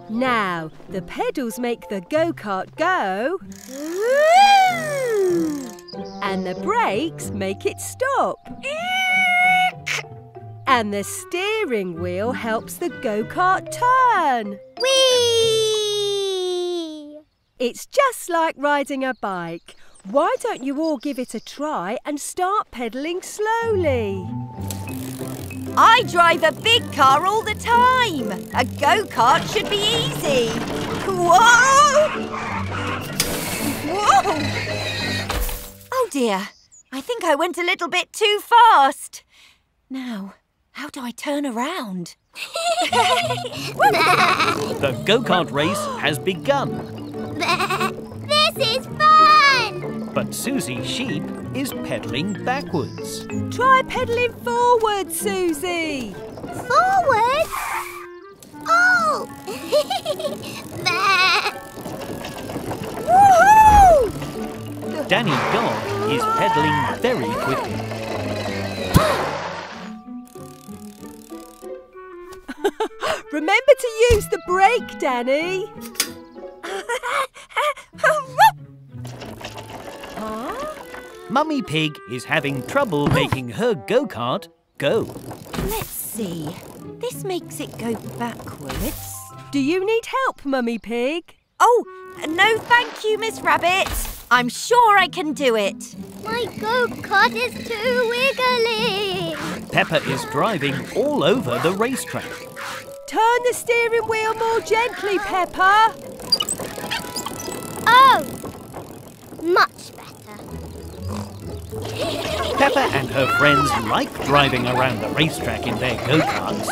Now, the pedals make the go-kart go. And the brakes make it stop. And the steering wheel helps the go-kart turn. Whee! It's just like riding a bike. Why don't you all give it a try and start pedalling slowly? I drive a big car all the time. A go-kart should be easy. Whoa! Whoa! Oh dear, I think I went a little bit too fast. Now, how do I turn around? *laughs* The go-kart race has begun, This is fun! but Susie Sheep is pedaling backwards. Try pedalling forward, Susie. Forward! Oh! *laughs* Woohoo! Danny Dog is pedaling very quickly. *laughs* Remember to use the brake, Danny. *laughs* Mummy Pig is having trouble oh. making her go-kart go. Let's see. This makes it go backwards. Do you need help, Mummy Pig? Oh, no thank you, Miss Rabbit. I'm sure I can do it. My go-kart is too wiggly! Peppa is driving all over the racetrack. Turn the steering wheel more gently, Peppa. Oh! Much better. Peppa and her friends like driving around the racetrack in their go-karts.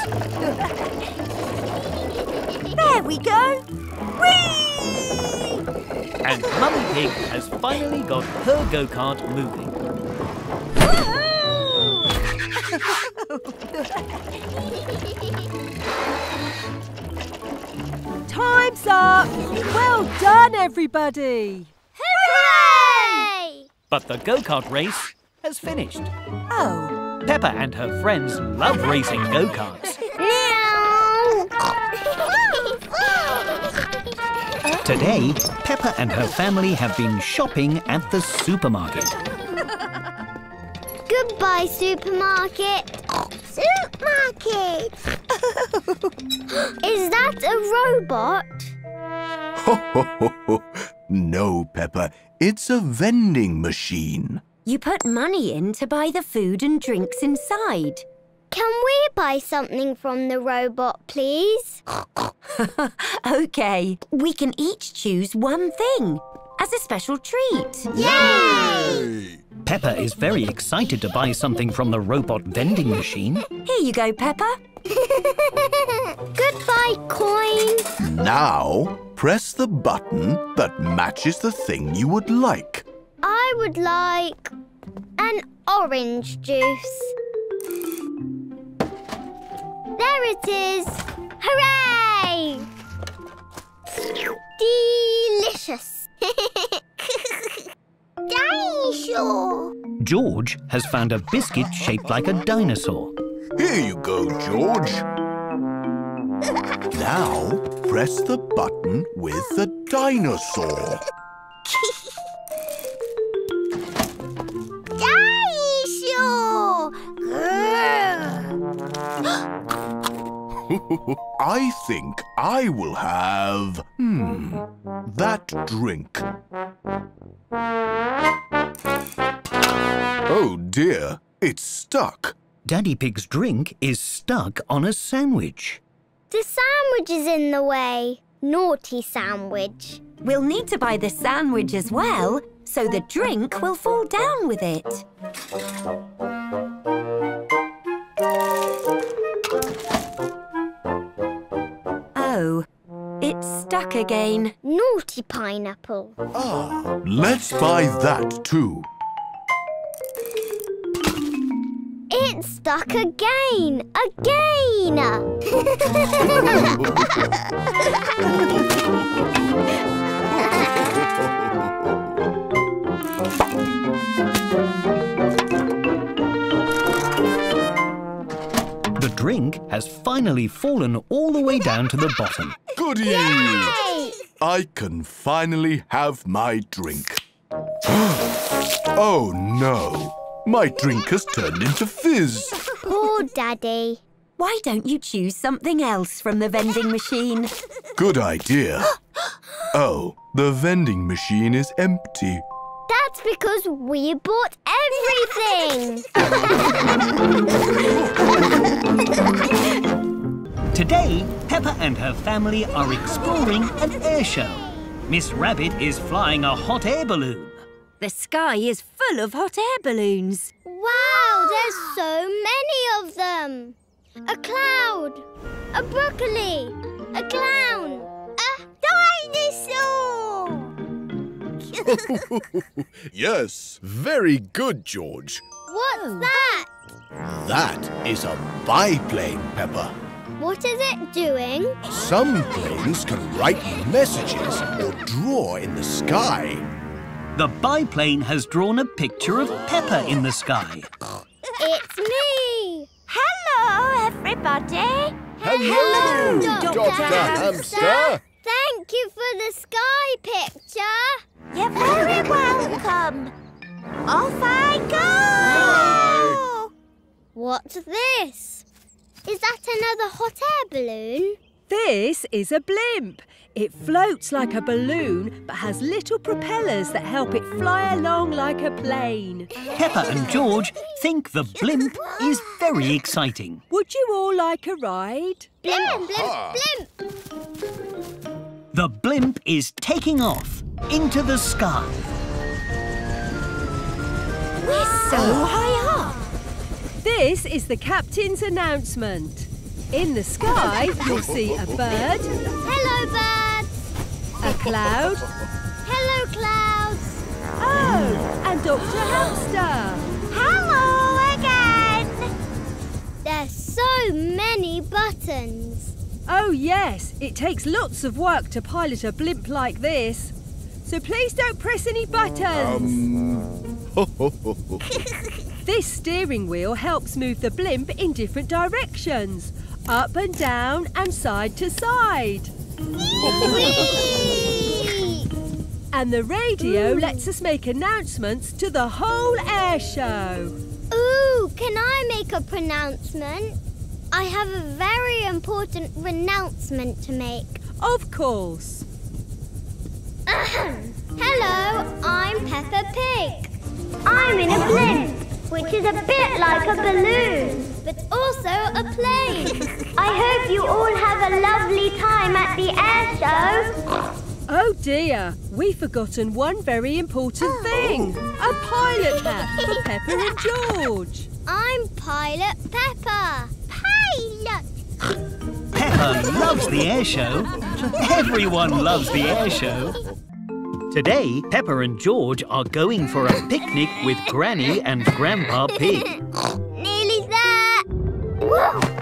There we go. Whee! And Mummy Pig has finally got her go-kart moving. *laughs* Time's up. Well done, everybody. Hooray! But the go-kart race has finished. Oh, Peppa and her friends love racing go-karts. Today, Peppa and her family have been shopping at the supermarket. Goodbye, supermarket. Supermarket. *laughs* Is that a robot? Ho, ho, ho, ho. No, Peppa, it's a vending machine. you put money in to buy the food and drinks inside. Can we buy something from the robot, please? *laughs* Okay, we can each choose one thing as a special treat. Yay! Peppa is very excited to buy something from the robot vending machine. Here you go, Peppa. *laughs* Goodbye, coins. Now, press the button that matches the thing you would like. I would like an orange juice. There it is. Hooray! Delicious. *laughs* Dinosaur. George has found a biscuit shaped like a dinosaur. Here you go, George. Now, press the button with the dinosaur. Dinosaur. *laughs* *laughs* I think I will have, hmm, that drink. Oh dear, it's stuck. Daddy Pig's drink is stuck on a sandwich. The sandwich is in the way. Naughty sandwich. We'll need to buy the sandwich as well, so the drink will fall down with it. It's stuck again. Naughty pineapple. Ah, let's buy that too. It's stuck again. Again. *laughs* *laughs* drink has finally fallen all the way down to the bottom. *laughs* Goody! Hey! I can finally have my drink. *gasps* Oh no! My drink has turned into fizz. Poor Daddy. Why don't you choose something else from the vending machine? Good idea. *gasps* Oh, the vending machine is empty. That's because we bought everything. Today, Peppa and her family are exploring an air show. Miss Rabbit is flying a hot air balloon. The sky is full of hot air balloons. wow, there's so many of them. A cloud, a broccoli, a clown, a dinosaur. *laughs* Yes, very good, George. What's oh. that? That is a biplane, Peppa. What is it doing? Some planes can write messages or draw in the sky. The biplane has drawn a picture of Peppa in the sky. It's me. Hello, everybody. Hello, Dr. Hamster. Thank you for the sky picture. You're very welcome. Off I go! What's this? Is that another hot air balloon? This is a blimp. It floats like a balloon but has little propellers that help it fly along like a plane. Peppa and George think the blimp is very exciting. Would you all like a ride? Blimp, blimp, blimp. The blimp is taking off into the sky. We're so high up. This is the captain's announcement. In the sky, you'll see a bird, Hello, birds. a cloud, Hello, clouds. oh, and Dr. Hamster. Hello again. There's so many buttons. Oh, yes, it takes lots of work to pilot a blimp like this. So please don't press any buttons. Ho, ho, ho, ho. This steering wheel helps move the blimp in different directions up and down and side to side. And the radio lets us make announcements to the whole air show. Ooh, can I make a pronouncement? I have a very important renouncement to make. Of course. Hello, I'm Peppa Pig. I'm in a blimp, which is a bit like a balloon, but also a plane. I hope you all have a lovely time at the air show. Oh dear, we've forgotten one very important oh. thing. A pilot hat for Peppa and *laughs* George. I'm Pilot Peppa. Pilot. Peppa loves the air show. Everyone loves the air show. Today, Peppa and George are going for a picnic with Granny and Grandpa Pig. Nearly there. *laughs*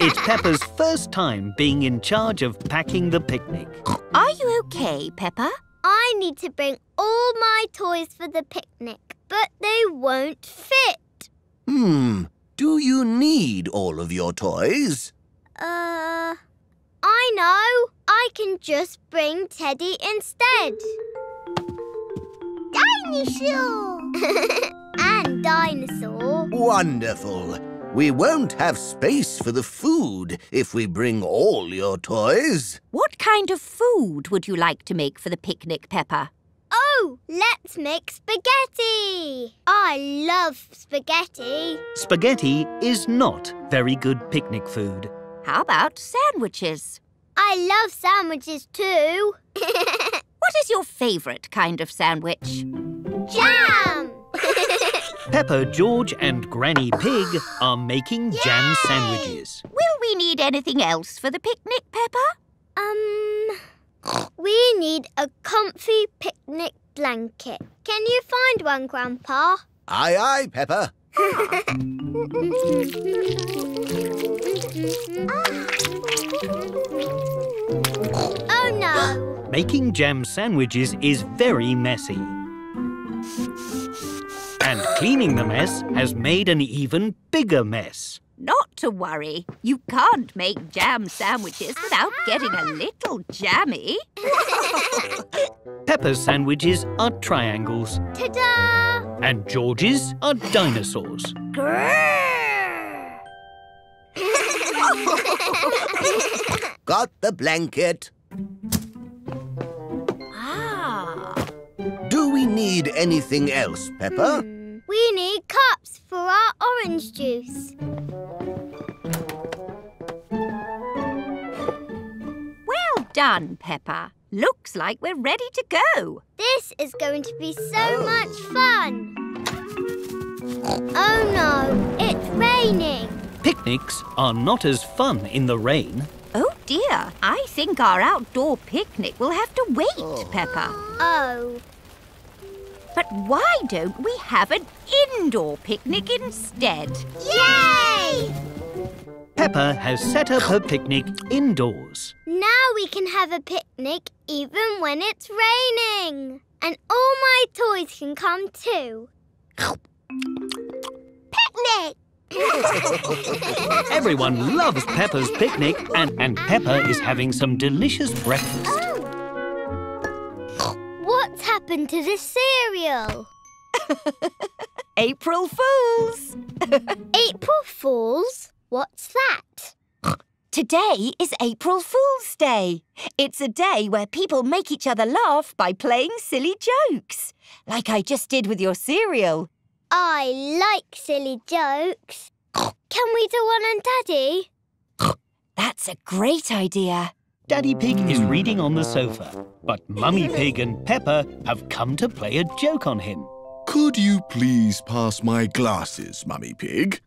It's Peppa's first time being in charge of packing the picnic. Are you okay, Peppa? I need to bring all my toys for the picnic, but they won't fit. Hmm. Do you need all of your toys? Uh, I know. I can just bring Teddy instead. Dinosaur! *laughs* and dinosaur. Wonderful. We won't have space for the food if we bring all your toys. What kind of food would you like to make for the picnic, Peppa? Oh, let's make spaghetti. I love spaghetti. Spaghetti is not very good picnic food. How about sandwiches? I love sandwiches too. *laughs* What is your favourite kind of sandwich? Jam! *laughs* Peppa, George, and Granny Pig are making jam sandwiches. Will we need anything else for the picnic, Peppa? um, we need a comfy picnic blanket. Can you find one, Grandpa? Aye, aye, Peppa. Ah. Oh no! Making jam sandwiches is very messy. And cleaning the mess has made an even bigger mess. Not to worry. You can't make jam sandwiches without getting a little jammy. Peppa's sandwiches are triangles Ta-da! And George's are dinosaurs. *laughs* Got the blanket. Ah. Do we need anything else, Peppa? We need cups for our orange juice. Well done, Peppa. Looks like we're ready to go. This is going to be so much fun. Oh no, it's raining. Picnics are not as fun in the rain. Oh dear, I think our outdoor picnic will have to wait, oh. Peppa. Oh, But why don't we have an indoor picnic instead? yay! Peppa has set up her picnic indoors. Now we can have a picnic even when it's raining. And all my toys can come too. Picnic! *laughs* Everyone loves Peppa's picnic and, and Peppa is having some delicious breakfast. Oh. What's happened to the cereal? *laughs* April Fools! *laughs* April Fools? What's that? Today is April Fool's Day. It's a day where people make each other laugh by playing silly jokes, like I just did with your cereal. I like silly jokes. Can we do one on Daddy? That's a great idea. Daddy Pig is reading on the sofa, but Mummy Pig and Peppa have come to play a joke on him. Could you please pass my glasses, Mummy Pig?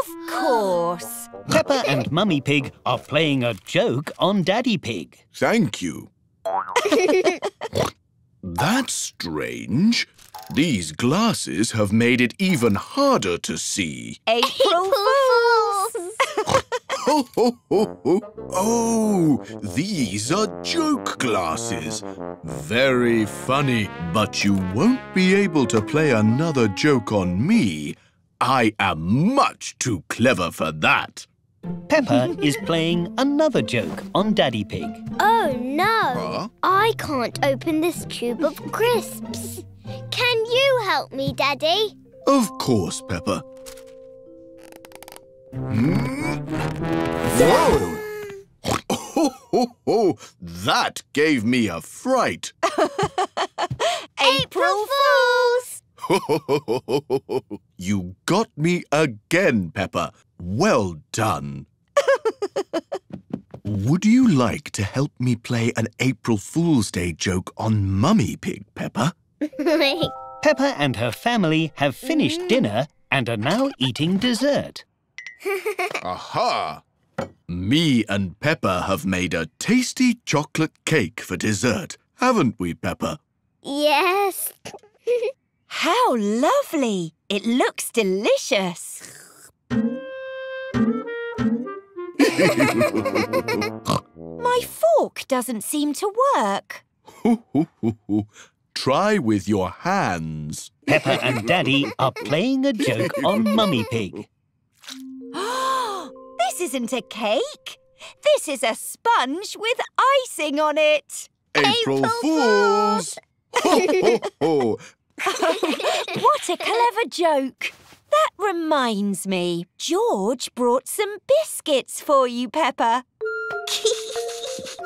Of course. Peppa and Mummy Pig are playing a joke on Daddy Pig. Thank you. *laughs* That's strange. These glasses have made it even harder to see. April Fools! Ho, ho, ho, ho. Oh, these are joke glasses. Very funny, but you won't be able to play another joke on me. I am much too clever for that. Peppa is playing another joke on Daddy Pig. Oh no! Huh? I can't open this tube of crisps. Can you help me, Daddy? Of course, Peppa. Hmm? Whoa! Oh, ho, ho, that gave me a fright. *laughs* April Fools! *laughs* you got me again, Peppa. Well done. *laughs* Would you like to help me play an April Fool's Day joke on Mummy Pig, Peppa? *laughs* Peppa and her family have finished mm. dinner and are now eating dessert. Aha! Me and Peppa have made a tasty chocolate cake for dessert, haven't we, Peppa? yes. How lovely! It looks delicious. *laughs* My fork doesn't seem to work. *laughs* Try with your hands. Peppa and Daddy are playing a joke on Mummy Pig. *laughs* *gasps* this isn't a cake. This is a sponge with icing on it. April, Fools! Ho, ho, ho. *laughs* What a clever joke. That reminds me, George brought some biscuits for you, Peppa.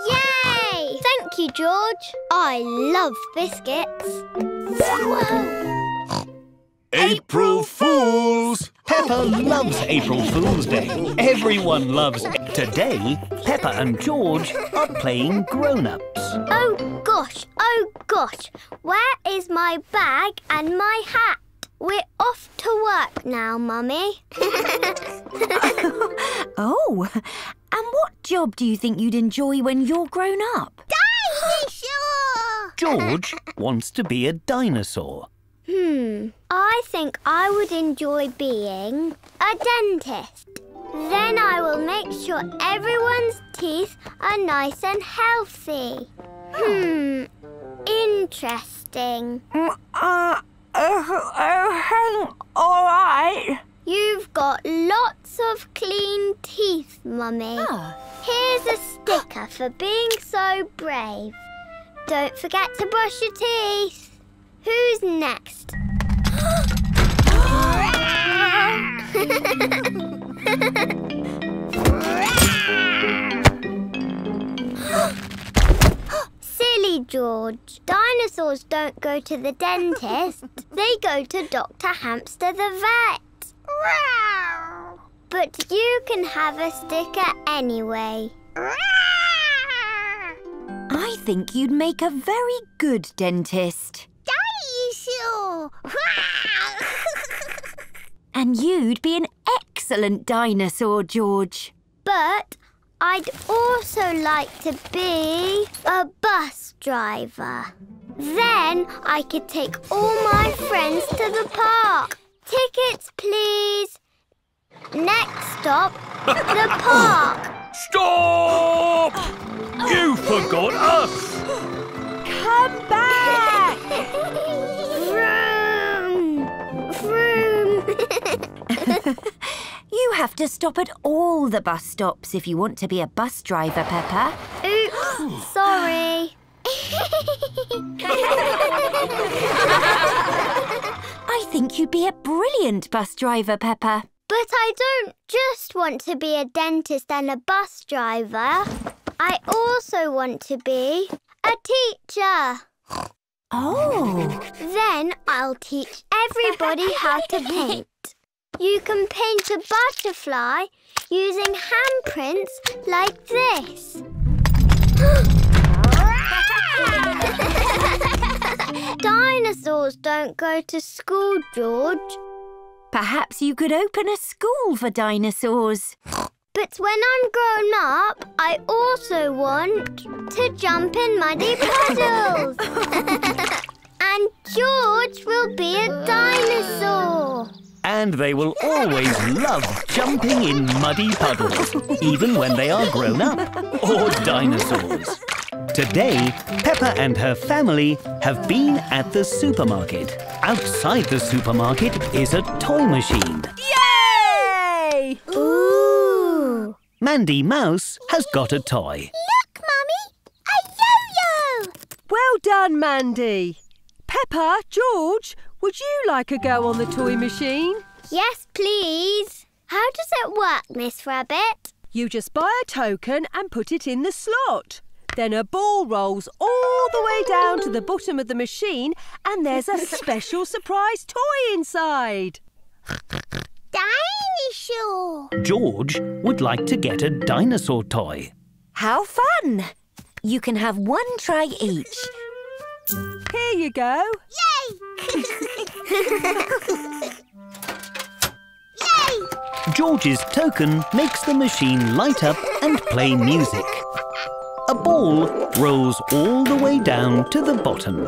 Yay! Thank you, George. I love biscuits. Whoa. April Fools! Peppa loves April Fool's Day. Everyone loves it. Today, Peppa and George are playing grown-ups. Oh gosh, oh gosh. Where is my bag and my hat? We're off to work now, Mummy. *laughs* Oh, and what job do you think you'd enjoy when you're grown up? Dinosaur! George wants to be a dinosaur. Hmm, I think I would enjoy being a dentist. Then I will make sure everyone's teeth are nice and healthy. Hmm, interesting. Uh, oh, oh, all right. You've got lots of clean teeth, Mummy. Here's a sticker for being so brave. Don't forget to brush your teeth. Who's next? Silly George. Dinosaurs don't go to the dentist. they go to Dr. Hamster the vet. But you can have a sticker anyway. I think you'd make a very good dentist. Dinosaur! *laughs* And you'd be an excellent dinosaur, George. But I'd also like to be a bus driver. Then I could take all my friends to the park. Tickets, please. Next stop, the *laughs* park. Stop! You forgot us! Come back! *laughs* *laughs* You have to stop at all the bus stops if you want to be a bus driver, Peppa. Oops, *gasps* sorry. *laughs* I think you'd be a brilliant bus driver, Peppa. But I don't just want to be a dentist and a bus driver. I also want to be a teacher. Oh, Then I'll teach everybody how to *laughs* paint. You can paint a butterfly using handprints like this. *laughs* Dinosaurs don't go to school, George. perhaps you could open a school for dinosaurs. But when I'm grown up, I also want to jump in muddy *laughs* puddles. *laughs* and George will be a dinosaur. And they will always love jumping in muddy puddles, even when they are grown up or dinosaurs. Today, Peppa and her family have been at the supermarket. Outside the supermarket is a toy machine. Yay! Ooh. Mandy Mouse has got a toy. Look, Mummy! A yo-yo! Well done, Mandy. Peppa, George, would you like a go on the toy machine? Yes, please. How does it work, Miss Rabbit? You just buy a token and put it in the slot. Then a ball rolls all the way down to the bottom of the machine and there's a special surprise toy inside. Dinosaur! George would like to get a dinosaur toy. How fun! You can have one try each. Here you go. Yay! *laughs* Yay! George's token makes the machine light up and play music. A ball rolls all the way down to the bottom.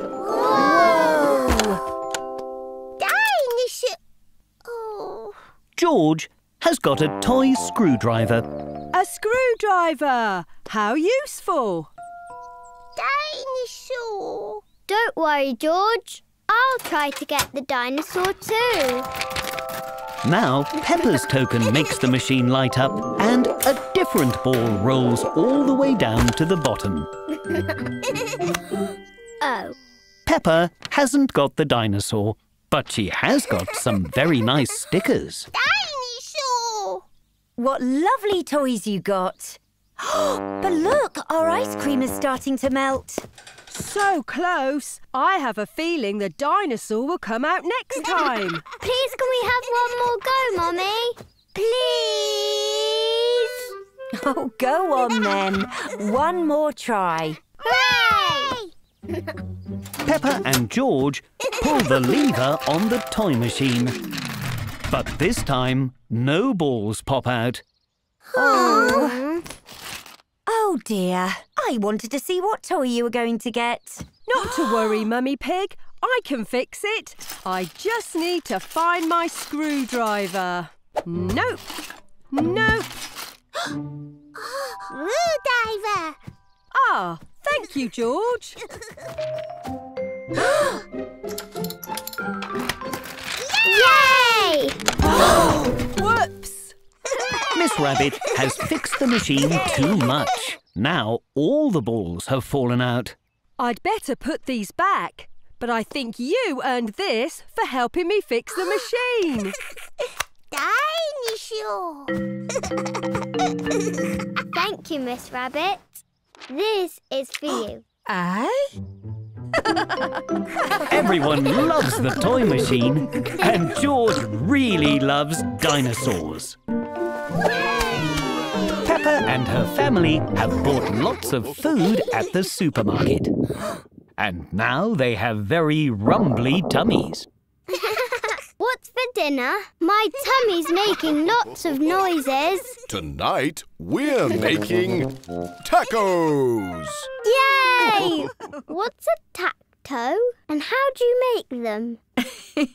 George has got a toy screwdriver. A screwdriver. How useful. Dinosaur! Don't worry, George. I'll try to get the dinosaur too. Now Peppa's token makes the machine light up and a different ball rolls all the way down to the bottom. *laughs* Oh. Peppa hasn't got the dinosaur, but she has got some very nice stickers. Dinosaur! What lovely toys you got. *gasps* but look, our ice cream is starting to melt. So close. I have a feeling the dinosaur will come out next *laughs* time. Please, can we have one more go, Mummy? Please? *laughs* Oh, go on then. *laughs* One more try. Hooray! Peppa and George pull the lever on the toy machine. But this time, no balls pop out. Oh. Oh dear. I wanted to see what toy you were going to get. Not to worry, Mummy Pig. I can fix it. I just need to find my screwdriver. Nope. Nope. *gasps* Screwdriver! Ah, thank you, George. *laughs* Yay! *gasps* Whoops. Miss Rabbit has fixed the machine too much. Now all the balls have fallen out. I'd better put these back, but I think you earned this for helping me fix the machine. *gasps* Dinosaur. *laughs* Thank you, Miss Rabbit. This is for *gasps* you. Eh? Everyone loves the toy machine, and George really loves dinosaurs. Peppa and her family have bought lots of food at the supermarket. And now they have very rumbly tummies. What's for dinner? My tummy's making lots of noises. Tonight, we're making tacos. Yay! *laughs* What's a tacto? And how do you make them? *laughs*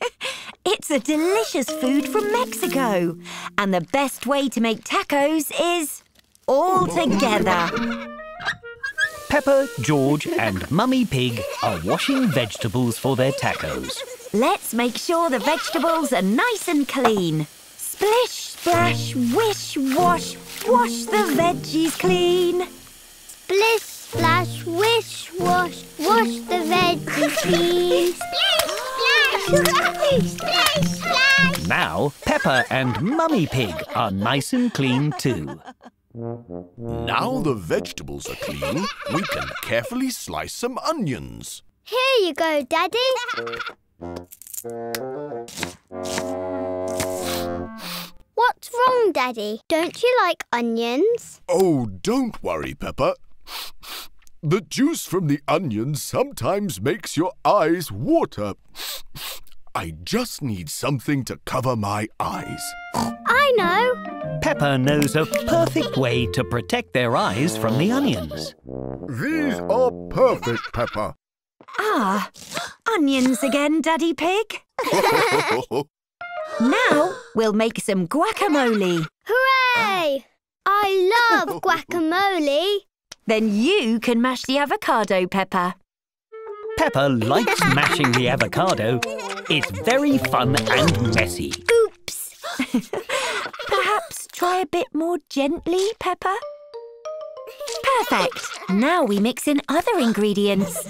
It's a delicious food from Mexico. And the best way to make tacos is all together. Peppa, George, and Mummy Pig are washing vegetables for their tacos. Let's make sure the vegetables are nice and clean. Splish, splash, wish, wash, wash the veggies clean. Splish, splash, wish, wash, wash the veggies clean. *laughs* Splash, splash, splash. Now, Peppa and Mummy Pig are nice and clean too. Now the vegetables are clean, we can carefully slice some onions. Here you go, Daddy. *laughs* What's wrong, Daddy? Don't you like onions? Oh, don't worry, Peppa. The juice from the onions sometimes makes your eyes water. I just need something to cover my eyes. I know. Peppa knows a perfect way to protect their eyes from the onions. These are perfect, Peppa. Ah, onions again, Daddy Pig. *laughs* Now we'll make some guacamole. Hooray! I love *laughs* guacamole. Then you can mash the avocado, Peppa. Peppa likes mashing the avocado. It's very fun and messy. Oops. *laughs* Perhaps try a bit more gently, Peppa. Perfect. Now we mix in other ingredients.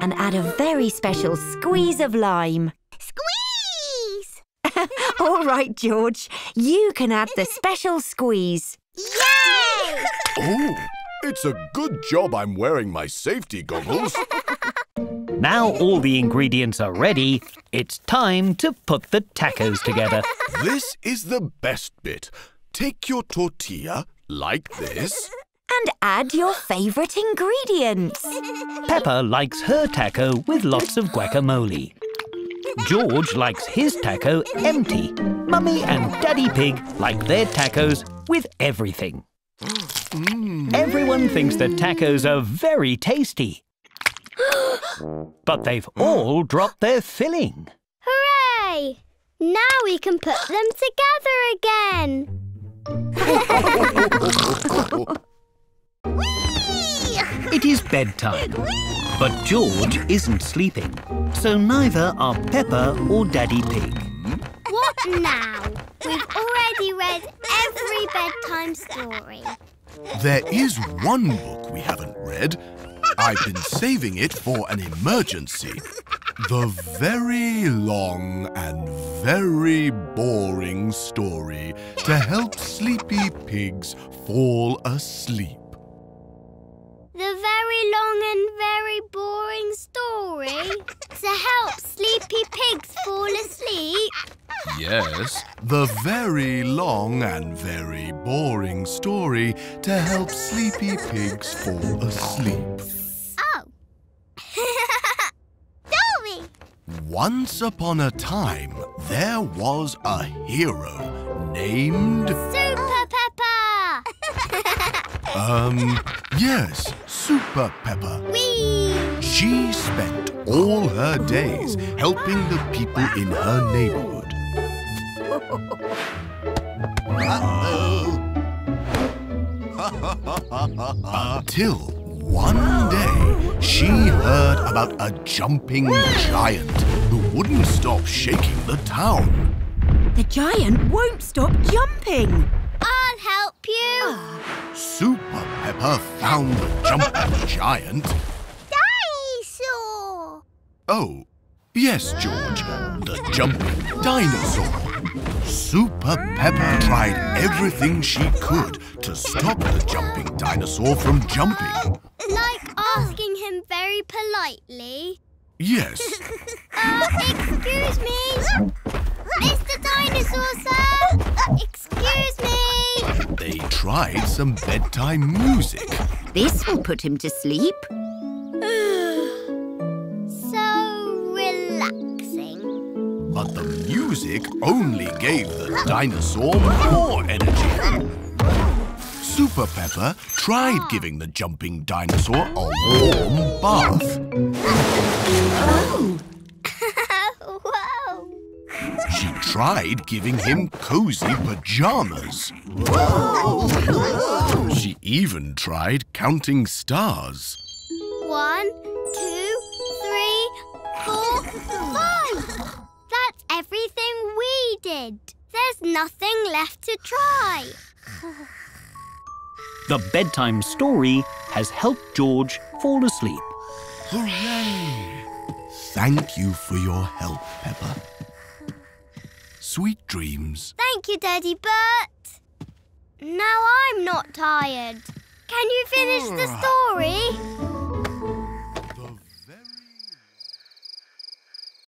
And add a very special squeeze of lime. Squeeze! *laughs* All right, George. You can add the special squeeze. Yay! Oh, it's a good job I'm wearing my safety goggles. *laughs* Now all the ingredients are ready, it's time to put the tacos together. this is the best bit. Take your tortilla like this. *laughs* And add your favourite ingredients. Peppa likes her taco with lots of guacamole. George likes his taco empty. Mummy and Daddy Pig like their tacos with everything. Everyone thinks that tacos are very tasty. *gasps* but they've all dropped their filling. Hooray! Now we can put them together again. *laughs* It is bedtime. But George isn't sleeping. So neither are Peppa or Daddy Pig. What now? We've already read every bedtime story. There is one book we haven't read. I've been saving it for an emergency. The very long and very boring story to help sleepy pigs fall asleep. The very long and very boring story *laughs* to help sleepy pigs fall asleep. Yes, the very long and very boring story to help sleepy pigs fall asleep. Oh. *laughs* Story! Once upon a time, there was a hero named. Super Peppa! *laughs* Um, yes, Super Peppa. Whee! She spent all her days helping the people in her neighborhood. Until one day she heard about a jumping giant who wouldn't stop shaking the town. The giant won't stop jumping. I'll help you. Super Peppa found the jumping *laughs* giant. Dinosaur! Oh, yes, George, the jumping dinosaur. Super Peppa tried everything she could to stop the jumping dinosaur from jumping. Like asking him very politely. Yes, Uh, *laughs* excuse me. Mr. Dinosaur, sir. Uh, excuse me. they tried some bedtime music. This will put him to sleep. *sighs* So relaxing. But the music only gave the dinosaur more energy. Super Peppa tried giving the jumping dinosaur a warm bath. Whoa. She tried giving him cozy pajamas. She even tried counting stars. One, two, three, four, five. That's everything we did. There's nothing left to try. The bedtime story has helped George fall asleep. Hooray! Thank you for your help, Peppa. Sweet dreams. Thank you, Daddy Bert. Now I'm not tired. Can you finish the ah. story?